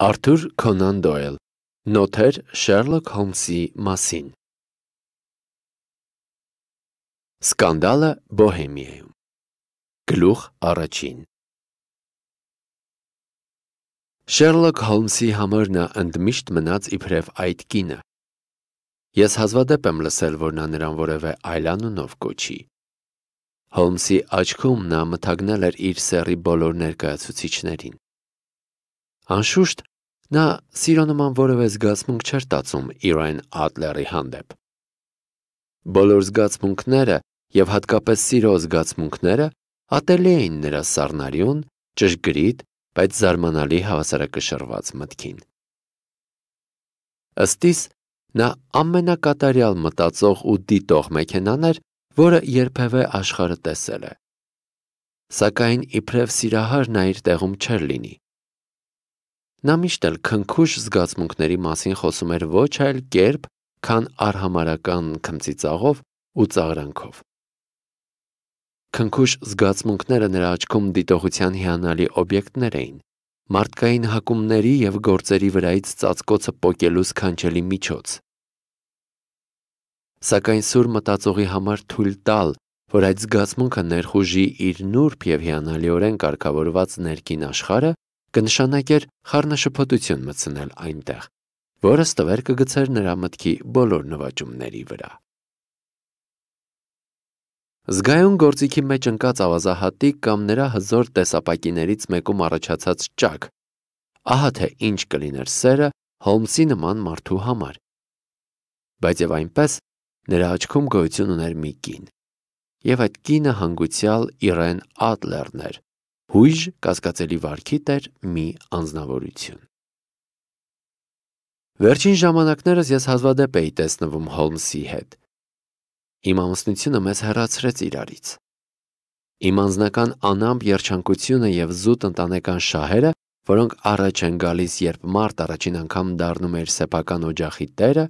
Արթուր Քոնան Դոյլ Նոթեր Շերլոք Հոլմսի մասին Սկանդալը Բոհեմիայում Գլուխ առաջին Շերլոք Հոլմսի համար նա ընդմիշտ մնաց իբրև այդ կինը։ Ես հազվադեպ եմ լսել, որ նա նրան որևէ այլանունով կոչի։ Հոլմսի աչքում նա մթագնել էր իր սեռի բոլոր ներկայացուցիչներին։ Անշուշտ, նա սիրո նման որևէ զգացմունք չէր տածում Իրեն Ադլերի հանդեպ։ Բոլոր զգացմունքները եւ հատկապես սիրո զգացմունքները ատելի էին նրա սառնարյուն, ճշգրիտ, բայց զարմանալի հավասարակշռված մտքին։ Ըստիս նա ամենակատարյալ մտածող ու դիտող մեքենան էր, որը երբևէ աշխարհը տեսել է։ Սակայն իբրև սիրահար նա իր տեղում չէր լինի։ Նա միշտ էլ քնքուշ զգացմունքների մասին խոսում էր ոչ այլ կերպ, քան արհամարական քմծիծաղով ու ծաղրանքով։ Քնքուշ զգացմունքները նրա աչքում դիտողության հիանալի օբյեկտներ էին, մարդկային հակումների եւ գործերի վրայից ծածկոցը պոկելու սքանչելի միջոց սակայն սուր մտածողի համար թույլ տալ, որ այդ զգացմունքը ներխուժի իր նուրբ եւ հիանալիորեն կարգավորված ներքին աշխարհը, կնշանակեր խառնաշփոթություն մտցնել այնտեղ, որը ստվեր կգցեր նրա մտքի բոլոր նվաճումների վրա։ Զգայուն գործիքի մեջ ընկած ավազահատիկ կամ նրա հզոր տեսապակիներից մեկում առաջացած ճակ։ Ահա թե ինչ կլիներ սերը Հոլմսի նման մարդու համար։ Բայց եւ այնպես Նրա աչքում գոյություն ուներ մի կին։ Եվ այդ կինը հանգուցյալ Իրեն Ադլերն էր, հույժ կասկածելի վարքիտ էր մի անznավորություն։ Վերջին ժամանակներս ես հազվադեպ էի տեսնվում Հոլմսի հետ։ Իմ ամուսնությունը մեզ հեռացրեց իրարից։ Իմ անձնական անամպ երջանկությունը եւ զուտ ընտանեկան շահերը, որոնք առաջ են գալիս, երբ մարդ առաջին անգամ դառնում է սեփական օջախի տերը,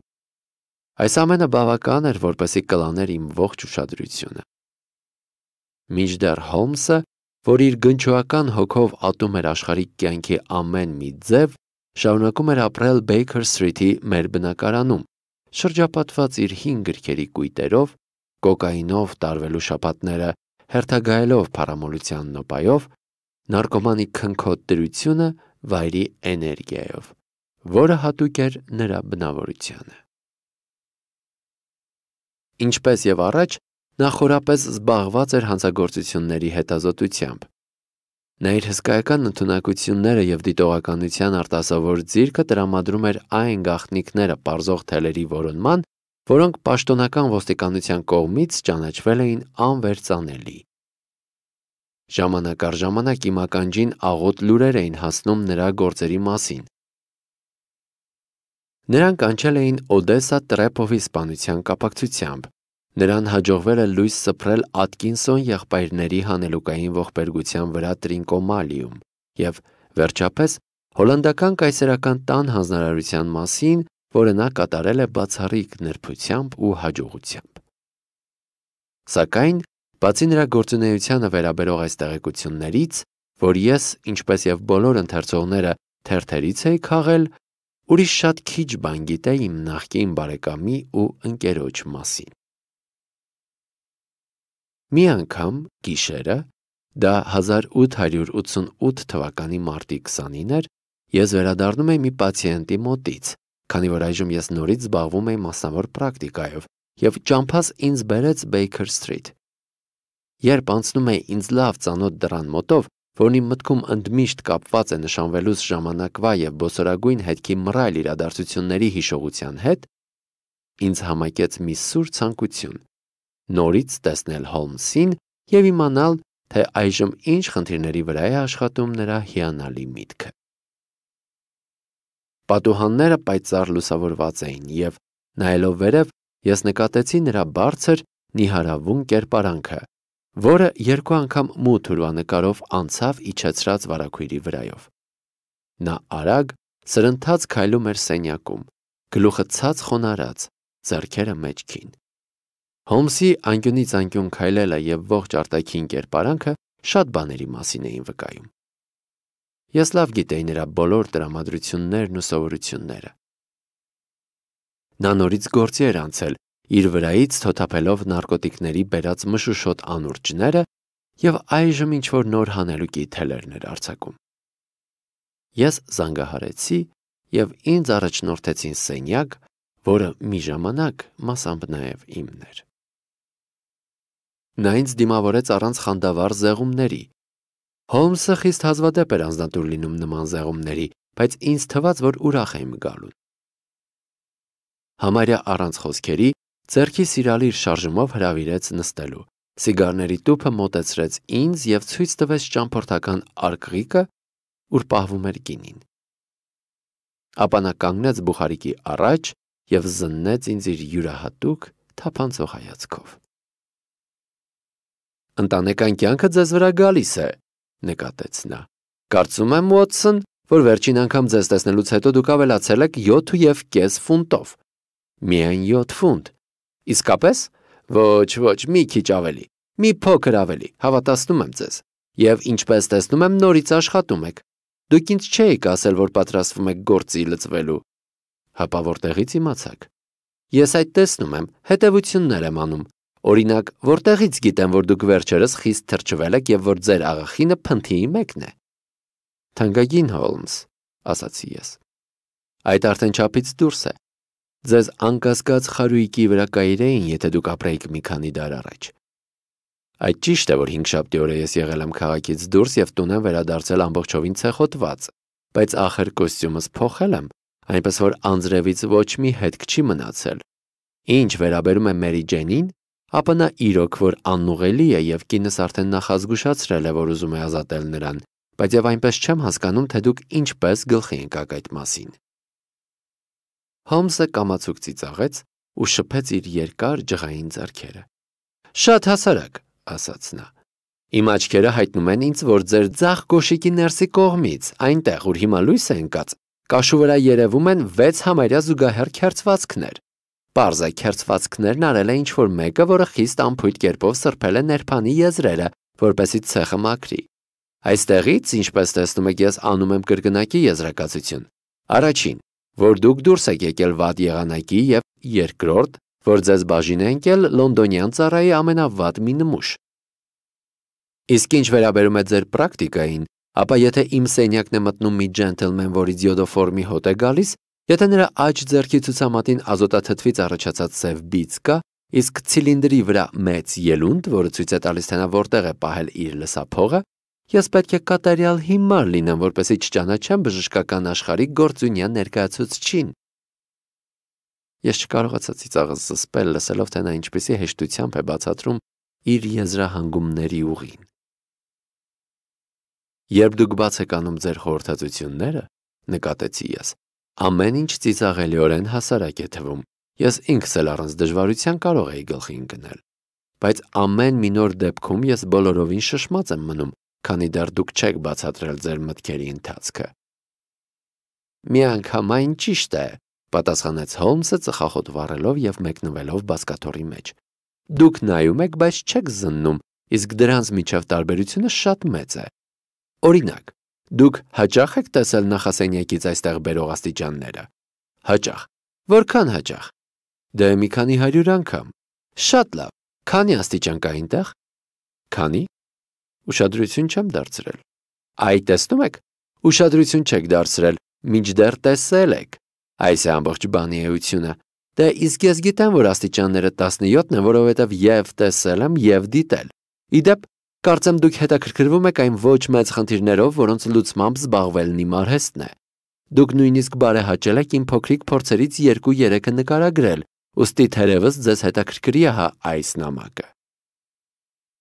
Այս ամենը բավական էր, որպեսի կլաներ իմ ողջ ուշադրությունը։ Միջդեռ Հոլմսը, որ իր գնչուական հոգով ատում էր աշխարհիկ կյանքի ամեն մի ձև, շարունակում էր ապրել Baker Street-ի մեր բնակարանում, շրջապատված իր հին գրքերի կույտերով, կոկայինով տարվելու շապատները հերթագայելով փարամոլության նոպայով, նարկոմանի քնքոտ դրությունը վայրի էներգիայով, որը հատուկ էր նրա բնավորությանը։ Ինչպես եւ առաջ, նա խորապես զբաղված էր հանցագործությունների հետազոտությամբ։ Նա իր հսկայական ընդունակությունները եւ դիտողականության արտասովոր ձիրքը տրամադրում էր այն գաղտնիքները པարզող թելերի որոնման, որոնք պաշտոնական ոստիկանության կողմից ճանաչվել էին անվերցանելի։ Ժամանակ առ ժամանակ իմ ականջին աղոտ լուրեր էին հասնում նրա գործերի մասին։ Նրանք անցել էին Օդեսա Տրեպովի սպանության կապակցությամբ։ Նրան հաջողվել է լույս սփռել Ատկինսոն եղբայրների հանելուկային ողբերգության վրա Տրինկոմալիում եւ վերջապես հոլանդական կայսերական տան հանձնարարության մասին, որը նա կատարել է բացառիկ նրբությամբ ու հաջողությամբ։ Սակայն, բացի նրա գործունեությանը վերաբերող այս տեղեկություններից, որ ես, ինչպես եւ բոլոր ընթերցողները, թերթերից էի քաղել, ուրիշ շատ քիչ բան գիտեի իմ նախկին բարեկամի ու ընկերոջ մասին։ Մի անգամ գիշերը, դա 1888 թվականի մարտի 29 էր, ես վերադառնում էի մի պացիենտի մոտից, քանի որ այժմ ես նորից զբաղվում էի մասնավոր պրակտիկայով, եւ ճամփաս ինձ բերեց Baker Street։ Երբ անցնում էի ինձ լավ ծանոթ դրան մոտով, որն իմ մտքում ընդմիշտ կապված է նշանվելուց ժամանակվա եւ բոսորագույն հետքի մռայլ իրադարձությունների հիշողության հետ, ինձ համակեց մի սուր ցանկություն նորից տեսնել Հոլմսին եւ իմանալ, թե այժմ ինչ խնդիրների վրա է աշխատում նրա հիանալի միտքը։ Պատուհանները պայծառ լուսավորված էին եւ նայելով վերև ես նկատեցի նրա բարձր նիհարավուն կերպարանքը, որը երկու անգամ մութ ուրվանկարով անցավ իջեցրած վարակույրի վրայով։ Նա արագ սրընթաց քայլում էր սենյակում, գլուխը ցած խոնարած, ձեռքերը մեջքին։ Հոմսի անկյունից անկյուն քայլելը եւ ողջ արտաքին կերպարանքը շատ բաների մասին էին վկայում։ Ես լավ գիտեի նրա բոլոր տրամադրություններն ու սովորությունները։ Նա նորից գործի էր անցել, իր վրայից թոթափելով նարկոտիկների բերած մշուշոտ անուրջները եւ այժմ ինչ որ նոր հանելուկի թելերն էր արձակում։ Ես զանգահարեցի եւ ինձ առաջնորդեցին սենյակ, որը մի ժամանակ մասամբ նաեւ իմն էր։ Նա ինձ դիմավորեց առանց խանդավառ զեղումների։ Հոլմսը խիստ հազվադեպ էր անznատուր լինում նման զեղումների, բայց ինձ թվաց, որ ուրախ եմ գալուն։ Համարյա առանց խոսքերի ձերքի սիրալիր շարժումով հravirեց նստելու։ Սիգարների տուփը մոտեցրեց ինձ եւ ցույց տվեց ճամփորդական արկղիկը, ուր պահվում էր գինին։ Ապա նա կանգնեց բուխարիկի առաջ եւ զննեց ինձ իր յուրահատուկ թափանցող հայացքով։ Ընտանեկան կյանքը ձեզ վրա գալիս է, նկատեց նա։ Կարծում եմ, Ուոտսոն, որ վերջին անգամ ձեզ տեսնելուց հետո դուք ավելացել եք 7.5 ֆունտով։ Միայն 7 ֆունտ։ Իսկապես։ Ոչ, ոչ, մի քիչ ավելի։ Մի փոքր ավելի, հավատացնում եմ ձեզ։ Եվ ինչպես տեսնում եմ, նորից աշխատում եք։ Դուք ինձ չէիք ասել, որ պատրաստվում եք գործի լծվելու։ Հապա որտեղից իմացաք։ Ես այդ տեսնում եմ, հետևություններ եմ անում։ Օրինակ, որտեղից գիտեմ, որ դուք վերջերս խիստ թրջվել եք եւ որ ձեր աղախինը փնթիի մեկն է։ Թանկագին Հոլմս, ասացի ես։ Այդ արդեն չափից դուրս է։ Ձեզ անկասկած խարույկի վրա կայրեին, եթե դուք ապրեիք մի քանի դար առաջ։ Այդ ճիշտ է, որ 5 շաբթի օրը ես եղել եմ քաղաքից դուրս եւ տուն եմ վերադարձել ամբողջովին ցեխոտված, բայց ախր կոստյումս փոխել եմ, այնպես որ անձրևից ոչ մի հետք չի մնացել։ Ինչ վերաբերում է Մերի Ջենին, ապա նա իրոք որ անուղելի է եւ կինս արդեն նախազգուշացրել է, որ ուզում է ազատել նրան, բայց եւ այնպես չեմ հասկանում, թե դուք ինչպես գլխի ընկաք այդ մասին։ Հոմսը կամացուկ ծիծաղեց ու շփեց իր երկար ջղային ձեռքերը։ Շատ հասարակ, ասաց նա։ Իմ աչքերը հայտնում են ինձ, որ ձեր ձախ գոշիկի ներսի կողմից, այնտեղ, ուր հիմա լույս է ընկած, կաշու վրա երևում են 6 համարյա զուգահեռ քերծվածքներ։ Պարզ է քերծվածքներն արել է ինչ-որ մեկը, որը խիստ ամփույթ կերպով սրբել է ներփանի եզրերը, որպեսի ցեխը մաքրի։ Այստեղից, ինչպես տեսնում եք, ես անում եմ կրկնակի եզրակացություն։ Առաջին, որ դուք դուրս եք եկել վատ եղանակի եւ երկրորդ, որ ձեզ բաժին է ընկել լոնդոնյան ծառայի ամենավատ մի նմուշ։ Իսկ ինչ վերաբերում է ձեր պրակտիկային, ապա եթե իմ սենյակն է մտնում մի ջենտլմեն, որից յոդոֆորմի հոտ է գալիս, եթե նրա աջ ձեռքի ցուցամատին ազոտաթթվից առաջացած սև բիծ կա, իսկ ցիլինդրի վրա մեծ ելունդ, որը ցույց է տալիս թե նա որտեղ է պահել իր լսափողը, Ես պետք է կատարյալ հիմար լինեմ, որպեսզի չճանաչեմ բժշկական աշխարհի գործունյա ներկայացուցչին։ Ես չկարողացա ծիծաղս զսպել, լսելով թե նա ինչպեսի հեշտությամբ է բացատրում իր եզրահանգումների ուղին։ Երբ դուք բաց եք անում ձեր խորհրդածությունները, նկատեցի ես, ամեն ինչ ծիծաղելիորեն հասարակ է թվում։ Ես ինքս էլ առանց դժվարության կարող էի գլխի ընկնել։ Բայց ամեն մի նոր դեպքում ես բոլորովին շշմած եմ մնում, քանի դեռ դուք չեք բացատրել ձեր մտքերի ընթացքը։ Միանգամայն ճիշտ է, պատասխանեց Հոլմսը ծխախոտ վառելով եւ մեկնվելով բասկաթոռի մեջ։ Դուք նայում եք, բայց չեք զննում, իսկ դրանց միջև տարբերությունը շատ մեծ է։ Օրինակ, դուք հաճախ եք տեսել նախասենյակից այստեղ բերող աստիճանները։ Հաճախ։ Որքան հաճախ։ Դե մի քանի հարյուր անգամ։ Շատ լավ։ Քանի աստիճան կա այնտեղ։ Քանի Ուշադրություն չեմ դարձրել։ Այ տեսնում եք, ուշադրություն չեք դարձրել, մինչդեռ տեսել եք։ Այս է ամբողջ բանի էությունը։ Դե իսկ ես գիտեմ, որ աստիճանները 17-ն են, որովհետև եւ տեսել եմ, եւ դիտել։ Իդեպ, կարծեմ դուք հետաքրքրվում եք այն ոչ մեծ խնդիրներով, որոնց լուծմամբ զբաղվելն իմ արհեստն է։ Դուք նույնիսկ բարեհաճել եք իմ փոքրիկ փորձերից 2-3-ը նկարագրել, ուստի թերևս ձեզ հետաքրքրի է հա այս նամակը։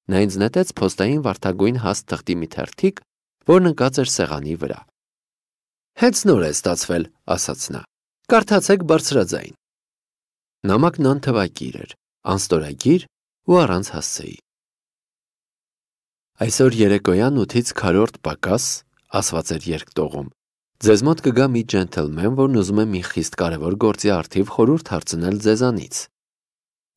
Նա ինձ նետեց փոստային վարդագույն հաստ թղթի մի թերթիկ, որն ընկած էր սեղանի վրա։ Հենց նոր է ստացվել, ասաց նա։ Կարդացեք բարձրաձայն։ Նամակն անթվակիր էր, անստորագիր ու առանց հասցեի։ Այսօր երեկոյան 8-ից քարորդ պակաս, ասված էր երկտողում։ Ձեզ մոտ կգա մի ջենթլմեն, որն ուզում է մի խիստ կարևոր գործի արդիվ խորհուրդ հարցնել ձեզանից։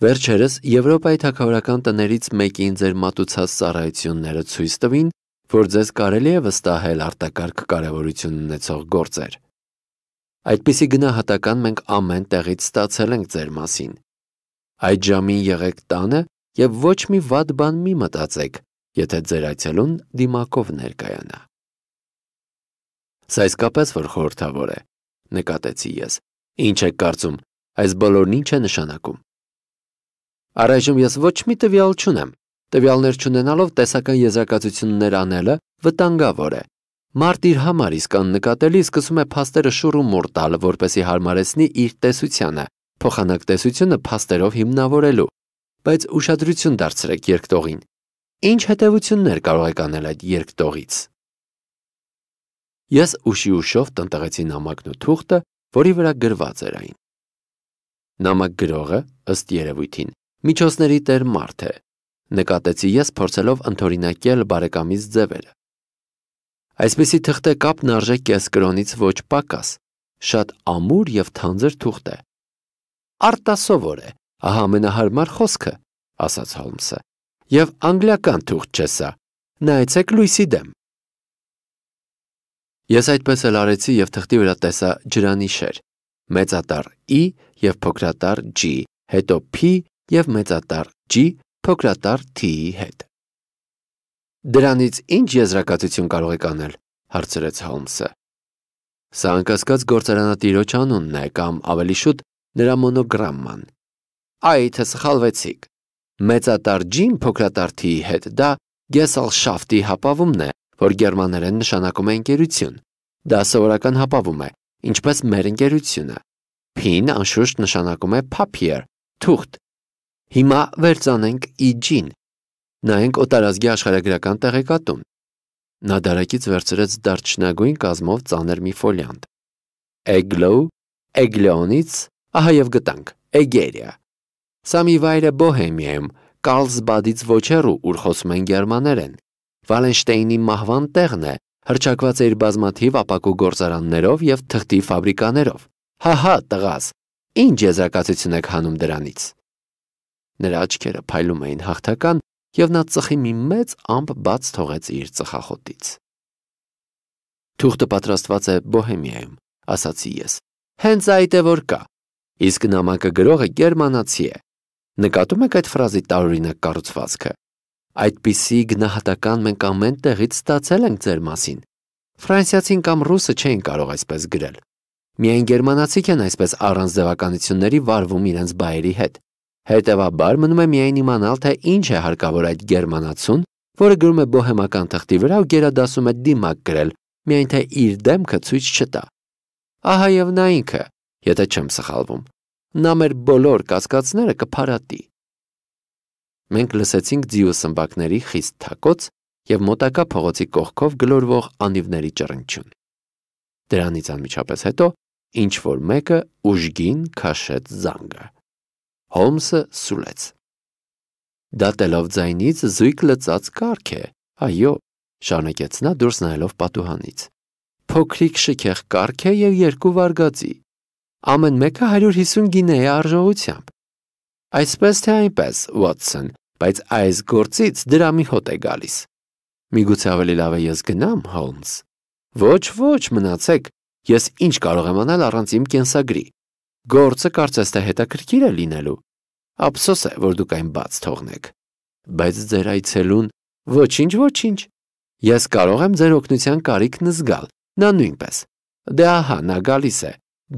Վերջերս Եվրոպայի թագավորական տներից մեկին ձեր մատուցած ծառայությունները ցույց տվին, որ ձեզ կարելի է վստահել արտակարգ կարևորություն ունեցող գործեր։ Այդպիսի գնահատական մենք ամեն տեղից ստացել ենք ձեր մասին։ Այդ ժամին եղեք տանը եւ ոչ մի վատ բան մի մտածեք, եթե ձեր այցելուն դիմակով ներկայանա։ Սա իսկապես որ խորհրդավոր է, նկատեցի ես։ Ինչ եք կարծում, այս բոլորն ինչ է նշանակում։ Առայժմ ես ոչ մի տվյալ չունեմ, Տվյալներ չունենալով տեսական եզրակացություններ անելը վտանգավոր է։ Մարդ իր համար իսկ աննկատելի սկսում է փաստերը շուռ ու մուռ տալ, որպեսի հարմարեցնի իր տեսությանը, փոխանակ տեսությունը փաստերով հիմնավորելու։ Բայց ուշադրություն դարձրեք երկտողին։ Ինչ հետևություններ կարող եք անել այդ երկտողից։ Ես ուշի ուշով տնտղեցի նամակն ու թուղթը, որի վրա գրված էր այն։ Նամակ գրողը, ըստ երևույթին, միջոցների տեր մարդ է, նկատեցի ես փորձելով ընթորինակել բարեկամից ձևերը։ Այսպիսի թղթե կապն արժե կես կրոնից ոչ պակաս, շատ ամուր եւ թանձր թուղթ է։ Արտասովոր է, ահա ամենահարմար խոսքը, ասաց Հոլմսը։ Եվ անգլիական թուղթ չէ սա։ Նայեցեք լույսի դեմ։ Ես այդպես էլ արեցի եւ թղթի վրա տեսա ջրանիշեր՝ մեծատար E եւ փոքրատար G, հետո P եւ մեծատար G փոքրատար T-ի հետ։ Դրանից ինչ եզրակացություն կարող եք անել, հարցրեց Հոլմսը։ Սա անկասկած գործարանատիրոջ անունն է կամ ավելի շուտ նրա մոնոգրամման։ Այ թե սխալվեցիք։ Մեծատար Ջին փոքրատար T-ի հետ դա Gesellschaft-ի հապավումն է, որ գերմաներեն նշանակում է ընկերություն։ Դա սովորական հապավում է, ինչպես մեր ընկերությունը։ P-ն անշուշտ նշանակում է papier, թուղթ, Հիմա վերցանենք իջին։ Նայենք օտարազգի աշխարհագրական տեղեկատուն։ Նա դարակից վերցրեց դարչնագույն կազմով ծանր մի ֆոլիանտ։ Էգլոու, Էգլեոնից, ահա եւ գտանք, Էգերիա։ Սա մի վայր է Բոհեմիայում, Կարլսբադից ոչ հեռու, ուր խոսում են գերմաներեն։ Վալենշտեյնի մահվան տեղն է, հրճակված է իր բազմաթիվ ապակու գործարաններով եւ թղթի ֆաբրիկաներով։ Հահա, տղաս, ինչ եզրակացություն եք հանում դրանից։ Նրա աչքերը փայլում էին հաղթական, եւ նա ծխի մի մեծ ամպ բաց թողեց իր ծխախոտից։ Թուղթը պատրաստված է Բոհեմիայում, ասացի ես։ Հենց այդ է որ կա։ Իսկ նամակը գրողը գերմանացի է։ Նկատում եք այդ ֆրազի տարօրինակ կառուցվածքը։ Այդպիսի գնահատական մենք ամեն տեղից ստացել ենք ձեր մասին։ Ֆրանսիացին կամ ռուսը չէին կարող այսպես գրել։ Միայն գերմանացիք են այսպես առանց ձևականությունների վարվում իրենց բայերի հետ։ Հետևաբար մնում է միայն իմանալ, թե ինչ է հարկավոր այդ գերմանացուն, որը գրում է բոհեմական թղթի վրա ու գերադասում է դիմակ գրել, միայն թե իր դեմքը ցույց չտա։ Ահա եւ նա ինքը, եթե չեմ սխալվում։ Նա մեր բոլոր կասկածները կփարատի։ Մենք լսեցինք ձիու սմբակների խիստ թակոց եւ մոտակա փողոցի կողքով գլորվող անիվների ճռնչյուն։ Դրանից անմիջապես հետո ինչ որ մեկը ուժգին քաշեց զանգը։ Հոլմսը սուլեց։ Դատելով ձայնից զույգ լծած կարգ է։ Այո, շարունակեց նա դուրս նայելով պատուհանից։ Փոքրիկ շքեղ կարգ է եւ երկու վարգածի։ Ամեն մեկը 150 գինե է արժողությամբ։ Այսպես թե այնպես, Watson, բայց այս գործից դրամի հոտ է գալիս։ Միգուցե ավելի լավ է ես գնամ, Holmes։ Ոչ, ոչ, մնացեք։ Ես ինչ կարող եմ անել առանց իմ կենսագրի։ Գործը կարծես թե հետաքրքիր է լինելու։ Ափսոս է, որ դուք այն բաց թողնեք։ Բայց ձեր այցելուն ոչինչ, ոչինչ։ Ես կարող եմ ձեր օգնության կարիքն զգալ։ Նա նույնպես։ Դե ահա, նա գալիս է։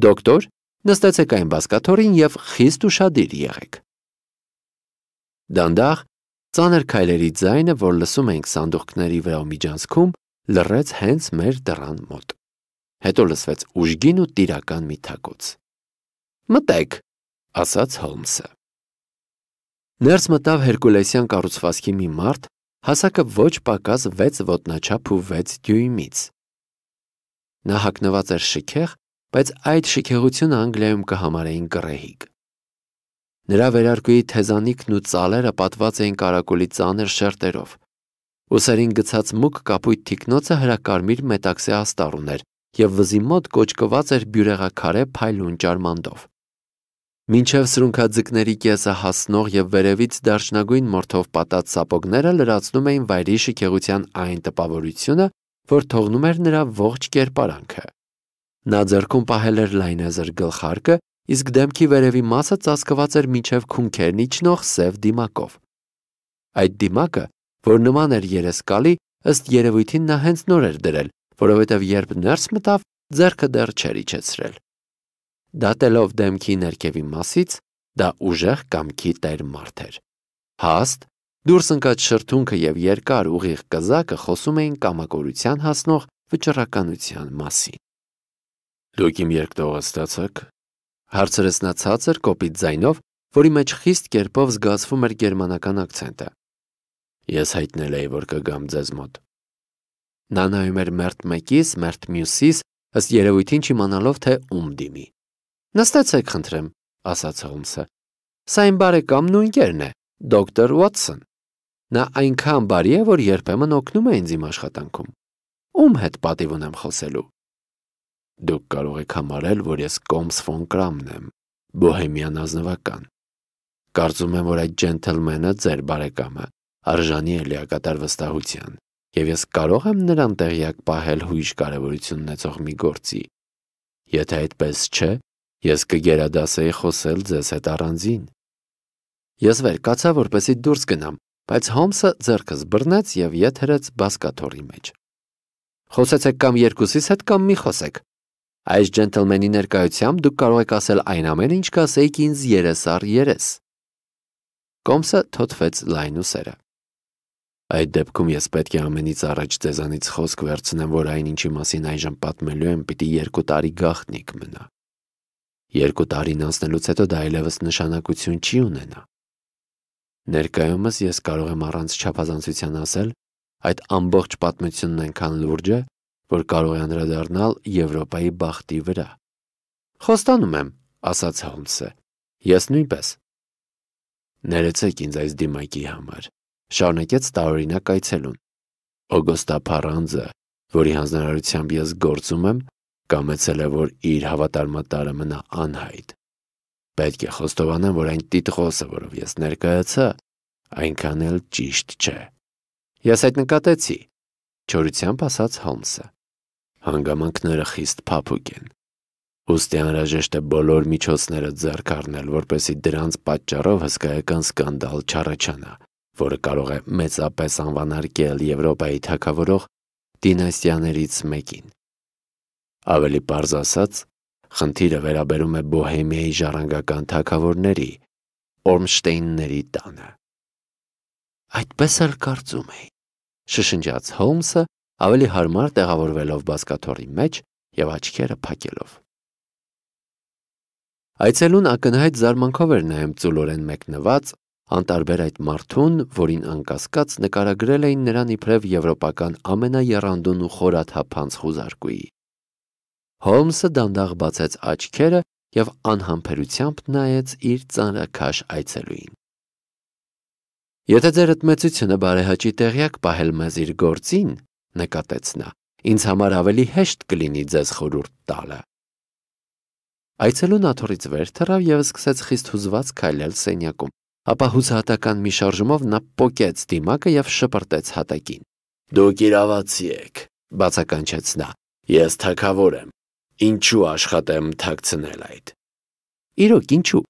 Դոկտոր, նստեցեք այն բասկաթորին եւ խիստ ուրախadir եղեք։ Դանդաղ ծանր քայլերի ձայնը, որ լսում էինք սանդուղքների վրա միջանցքում, լռեց հենց մեր դռան մոտ։ Հետո լսվեց ուժգին ու տիրական մի թակոց։ Մտեք, ասաց Հոլմսը։ Ներս մտավ Հերկուլեսյան կառուցվածքի մի մարդ, հասակը ոչ պակաս 6 ոտնաչափ ու 6 դյույմից։ Նա հակնված էր շքեղ, բայց այդ շքեղությունը Անգլիայում կհամարեին կռեհիկ։ Նրա վերարկուի թեզանիքն ու ծալերը պատված էին կարակուլի ծանր շերտերով։ Ուսերին գցած մուկ կապույտ թիկնոցը հրակարմիր մետաքսե աստար ուներ եւ վզի մոտ կոճկված էր բյուրեղաքարե փայլուն ճարմանդով։ Մինչև սրունքաձկների կեսը հասնող եւ վերևից դարչնագույն մորթով պատած սապոգները լրացնում էին վայրի շքեղության այն տպավորությունը, որ թողնում էր նրա ողջ կերպարանքը։ Նա ձեռքում պահել էր լայնազր գլխարկը, իսկ դեմքի վերևի մասը ծածկված էր մինչև քունքերն իջնող սև դիմակով։ Այդ դիմակը, որ նման էր երեսկալի, ըստ երևույթին նա հենց նոր էր դրել, որովհետև երբ ներս մտավ, ձեռքը դեռ չէր իջեցրել։ Դատելով դեմքի ներքևի մասից, դա ուժեղ կամքի տեր մարդ էր։ Հաստ, դուրս ընկած շրթունքը եւ երկար ուղիղ կզակը խոսում էին կամակորության հասնող վճռականության մասին։ Դուք իմ երկտողը ստացաք, հարցրեց նա ցածր կոպիտ ձայնով, որի մեջ խիստ կերպով զգացվում էր գերմանական акցենտը։ Ես հայտնել էի, որ կգամ ձեզ մոտ։ Նա նայում էր մերթ մեկից, մերթ մյուսից, ըստ երևույթին չիմանալով թե ում դիմի։ Նստեցեք, խնդրեմ, ասաց Հոլմսը։ Սա իմ բարեկամն ու ընկերն է, դոկտոր Ուոտսոն։ Նա այնքան բարի է, որ երբեմն օգնում է ինձ իմ աշխատանքում։ Ում հետ պատիվ ունեմ խոսելու։ Դուք կարող եք համարել, որ ես Կոմս ֆոն Կրամն եմ, բոհեմիան ազնվական։ Կարծում եմ, որ այդ ջենթլմենը ձեր բարեկամը արժանի է լիակատար վստահության, եւ ես կարող եմ նրան տեղյակ պահել հույժ կարևորություն ունեցող մի գործի։ Եթե այդպես չէ, Ես կգերադասեի խոսել ձեզ հետ առանձին։ Ես վեր կացա, որպեսի դուրս գնամ, բայց Հոմսը ձեռքս բռնեց եւ ետ հրեց բասկաթորի մեջ։ Խոսեցեք կամ երկուսիս հետ կամ մի խոսեք։ Այս ջենտլմենի ներկայությամբ դուք կարող եք ասել այն ամենը, ինչ կասեիք ինձ երես առ երես։ Կոմսը թոթվեց լայն ուսերը։ Այդ դեպքում ես պետք է ամենից առաջ ձեզանից խոսք վերցնեմ, որ այն ինչի մասին այժմ պատմելու եմ, պիտի երկու տարի գաղտնիք մնա։ Երկու տարին անցնելուց հետո դա այլևս նշանակություն չի ունենա։ Ներկայումս ես կարող եմ առանց չափազանցության ասել, այդ ամբողջ պատմությունն այնքան լուրջ է, որ կարող է անդրադառնալ Եվրոպայի բախտի վրա։ Խոստանում եմ, ասաց Հոլմսը։ Ես նույնպես։ Ներեցեք ինձ այս դիմակի համար։ Շարունակեց տարօրինակ այցելուն։ Օգոստա Փարանձը, որի հանձնարարությամբ ես գործում եմ, կամեցել է, որ իր հավատարմատարը մնա անհայտ։ Պետք է խոստովանեմ, որ այն տիտղոսը, որով ես ներկայացա, այնքան էլ ճիշտ չէ։ Ես այդ նկատեցի, չորությամբ ասաց Հոլմսը։ Հանգամանքները խիստ փափուկ են։ Ոստի անհրաժեշտ է բոլոր միջոցները ձեռք առնել, որպեսզի դրանց պատճառով հսկայական սկանդալ չառաջանա, որը կարող է մեծապես անվանարկել Եվրոպայի թակավորող դինաստիաներից մեկին։ Ավելի པարզ ասած, խնդիրը վերաբերում է Բոհեմիայի ժառանգական թակավորների Օրմշտեյնների տանը։ Այդպես էլ կարծում էի, շշնջաց Հոլմսը, ավելի հարմար տեղավորվելով բասկաթոռի մեջ եւ աչքերը փակելով։ Այցելուն ակնհայտ զարմանքով էր նայում ծուլորեն մեկնված անտարբեր այդ մարդուն, որին անկասկած նկարագրել էին նրան իբրև եվրոպական ամենաեռանդուն ու խորաթափանց խուզարկուի։ Հոլմսը դանդաղ բացեց աչքերը եւ անհամբերությամբ նայեց իր ծանրակաշ այցելուին։ Եթե ձեր ըտմեցությունը բարեհաճի տեղյակ պահել մեզ իր գործին, նկատեց նա, ինձ համար ավելի հեշտ կլինի ձեզ խորուրդ տալը։ Այցելուն աթորից վեր թռավ եւ սկսեց խիստ հուզված քայլել սենյակում։ Ապա հուսահատական մի շարժումով նա պոկեց դիմակը եւ շպրտեց հատակին։ Դուք իրավացի եք, բացականչեց նա։ Ես թակավոր եմ, Ինչու աշխատեմ թաքցնել այդ։ Իրոք, ինչու։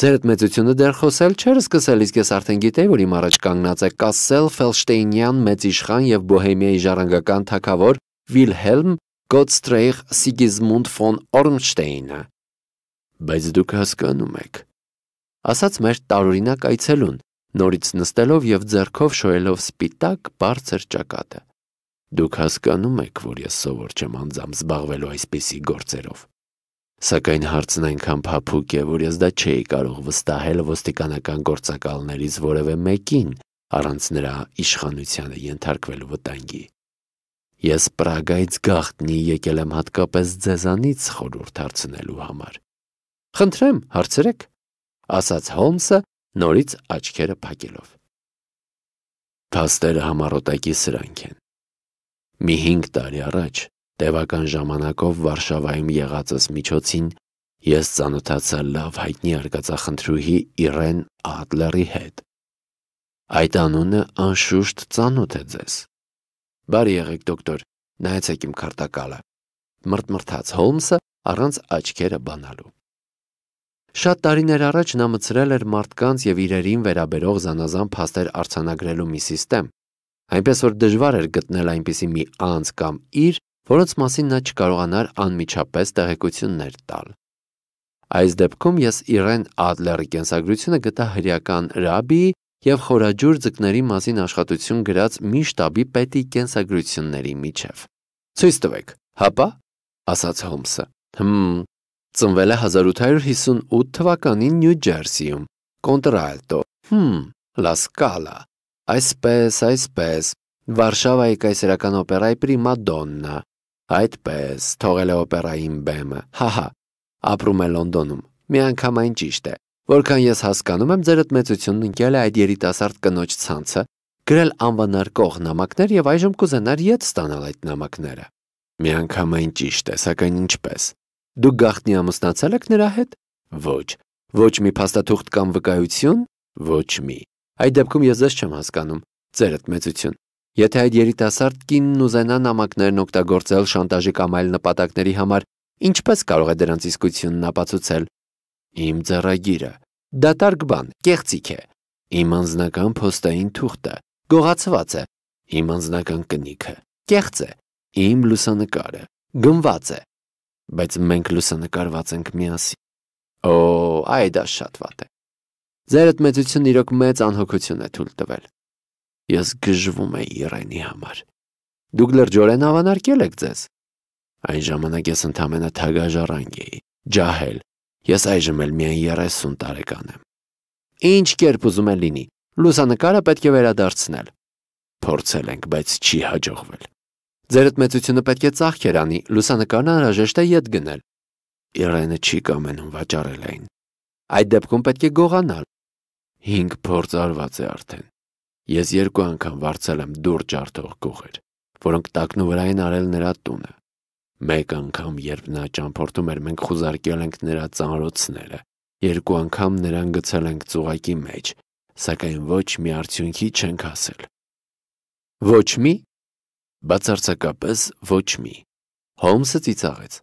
Ձերդ մեծությունը դեռ խոսել չէր սկսել, իսկ ես արդեն գիտեի, որ իմ առաջ կանգնած է Կասել Ֆելշտեյնյան մեծ իշխան եւ Բոհեմիայի ժառանգական թակավոր Վիլհելմ Գոտստրեյխ Սիգիզմունդ ֆոն Օրմշտեյնը։ Բայց դուք հասկանում եք, ասաց մեր տարօրինակ այցելուն, նորից նստելով եւ ձեռքով շոյելով սպիտակ բարձր ճակատը։ Դուք հասկանում եք, որ ես սովոր չեմ անձամ զբաղվելու այսպիսի գործերով։ Սակայն հարցն այնքան փափուկ է, որ ես դա չէի կարող վստահել ոստիկանական գործակալներից որևէ մեկին առանց նրա իշխանությանը ենթարկվելու վտանգի։ Ես Պրագայից գաղտնի եկել եմ հատկապես ձեզանից խորհուրդ հարցնելու համար։ Խնդրեմ, հարցրեք, ասաց Հոլմսը նորից աչքերը փակելով։ Փաստերը համառոտակի սրանք են։ Մի 5 տարի առաջ տևական ժամանակով Վարշավայում եղածս միջոցին Ես ծանոթացա լավ հայտնի արկածախնդրուհի Իրեն Ադլերի հետ։ Այդ անունը անշուշտ ծանոթ է ձեզ։ Բարի եղեք, դոկտոր, նայեցեք իմ քարտակալը։ Մրտմրթաց Հոլմսը առանց աչքերը բանալու։ Շատ տարիներ առաջ նա մցրել էր մարդկանց եւ իրերին վերաբերող զանազան փաստեր արցանագրելու մի համակարգ, այնպես որ դժվար էր գտնել այնպիսի մի անձ կամ իր, որոնց մասին նա չկարողանար անմիջապես տեղեկություններ տալ։ Այս դեպքում ես Իրեն Ադլերի կենսագրությունը գտա հրեական ռաբբիի եւ խորաջուր ձկների մասին աշխատություն գրած մի շտաբի պետի կենսագրությունների միջև։ Ցույց տվեք, հապա, ասաց Հոլմսը։ Հմ, ծնվել է 1858 թվականին Նյու Ջերսիում, Կոնտրալտո։ Հմ, Լա Սկալա։ Այսպես, այսպես։ Վարշավայի կայսերական օպերայի պրիմադոննա։ Այդպես, թողել է օպերային բեմը։ Հահա, ապրում է Լոնդոնում։ Մի անգամ այն ճիշտ է։ Որքան ես հասկանում եմ, ձերդ մեծությունն ընկել է այդ երիտասարդ կնոջ ցանցը, գրել անվանարկող նամակներ եւ այժմ կուզենար յետ ստանալ այդ նամակները։ Մի անգամ այն ճիշտ է, սակայն ինչպես։ Դուք գախտնի ամուսնացել եք նրա հետ։ Ոչ։ Ոչ մի փաստաթուղթ կամ վկայություն։ Ոչ մի։ Այդ դեպքում ես ձեզ չեմ հասկանում։ Ձերդ մեծություն։ Եթե այդ երիտասարդ կինն ուզենա նամակներն օգտագործել շանտաժի կամ այլ նպատակների համար, ինչպես կարող է դրանց իսկությունն ապացուցել։ Իմ ձեռագիրը դատարկ բան, կեղծիք է։ Իմ անձնական փոստային թուղթը գողացված է։ Իմ անձնական կնիքը կեղծ է։ Իմ լուսանկարը գնված է։ Բայց մենք լուսանկարված ենք միասին։ Օ, այ դա շատ վատ է։ Ձերդ մեծություն իրոք մեծ անհոգություն է թույլ տվել։ Ես գժվում եի Իրենի համար։ Դուք լրջորեն ավանարկել եք ձեզ։ Այն ժամանակ ես ընդամենը թագաժառանգ էի, ջահել։ Ես այժմ էլ միայն 30 տարեկան եմ։ Ինչ կերպ ուզում է լինի, լուսանկարը պետք է վերադարձնել։ Փորձել ենք, բայց չի հաջողվել։ Ձերդ մեծությունը պետք է ծախքեր անի, լուսանկարն անհրաժեշտ է յետ գնել։ Իրենը չի կամենում վաճառել այն։ Այդ դեպքում պետք է գողանալ։ 5 փորձ արված է արդեն։ Ես երկու անգամ վարձել եմ դուր ջարդող գողեր, որոնք տակնուվրային արել նրա տունը։ Մեկ անգամ, երբ նա ճամփորդում էր, մենք խուզարկել ենք նրա ծանրոցները։ Երկու անգամ նրան գցել ենք ծուղակի մեջ, սակայն ոչ մի արդյունքի չենք հասել։ Ոչ մի։ Բացարձակապես ոչ մի։ Հոլմսը ծիծաղեց։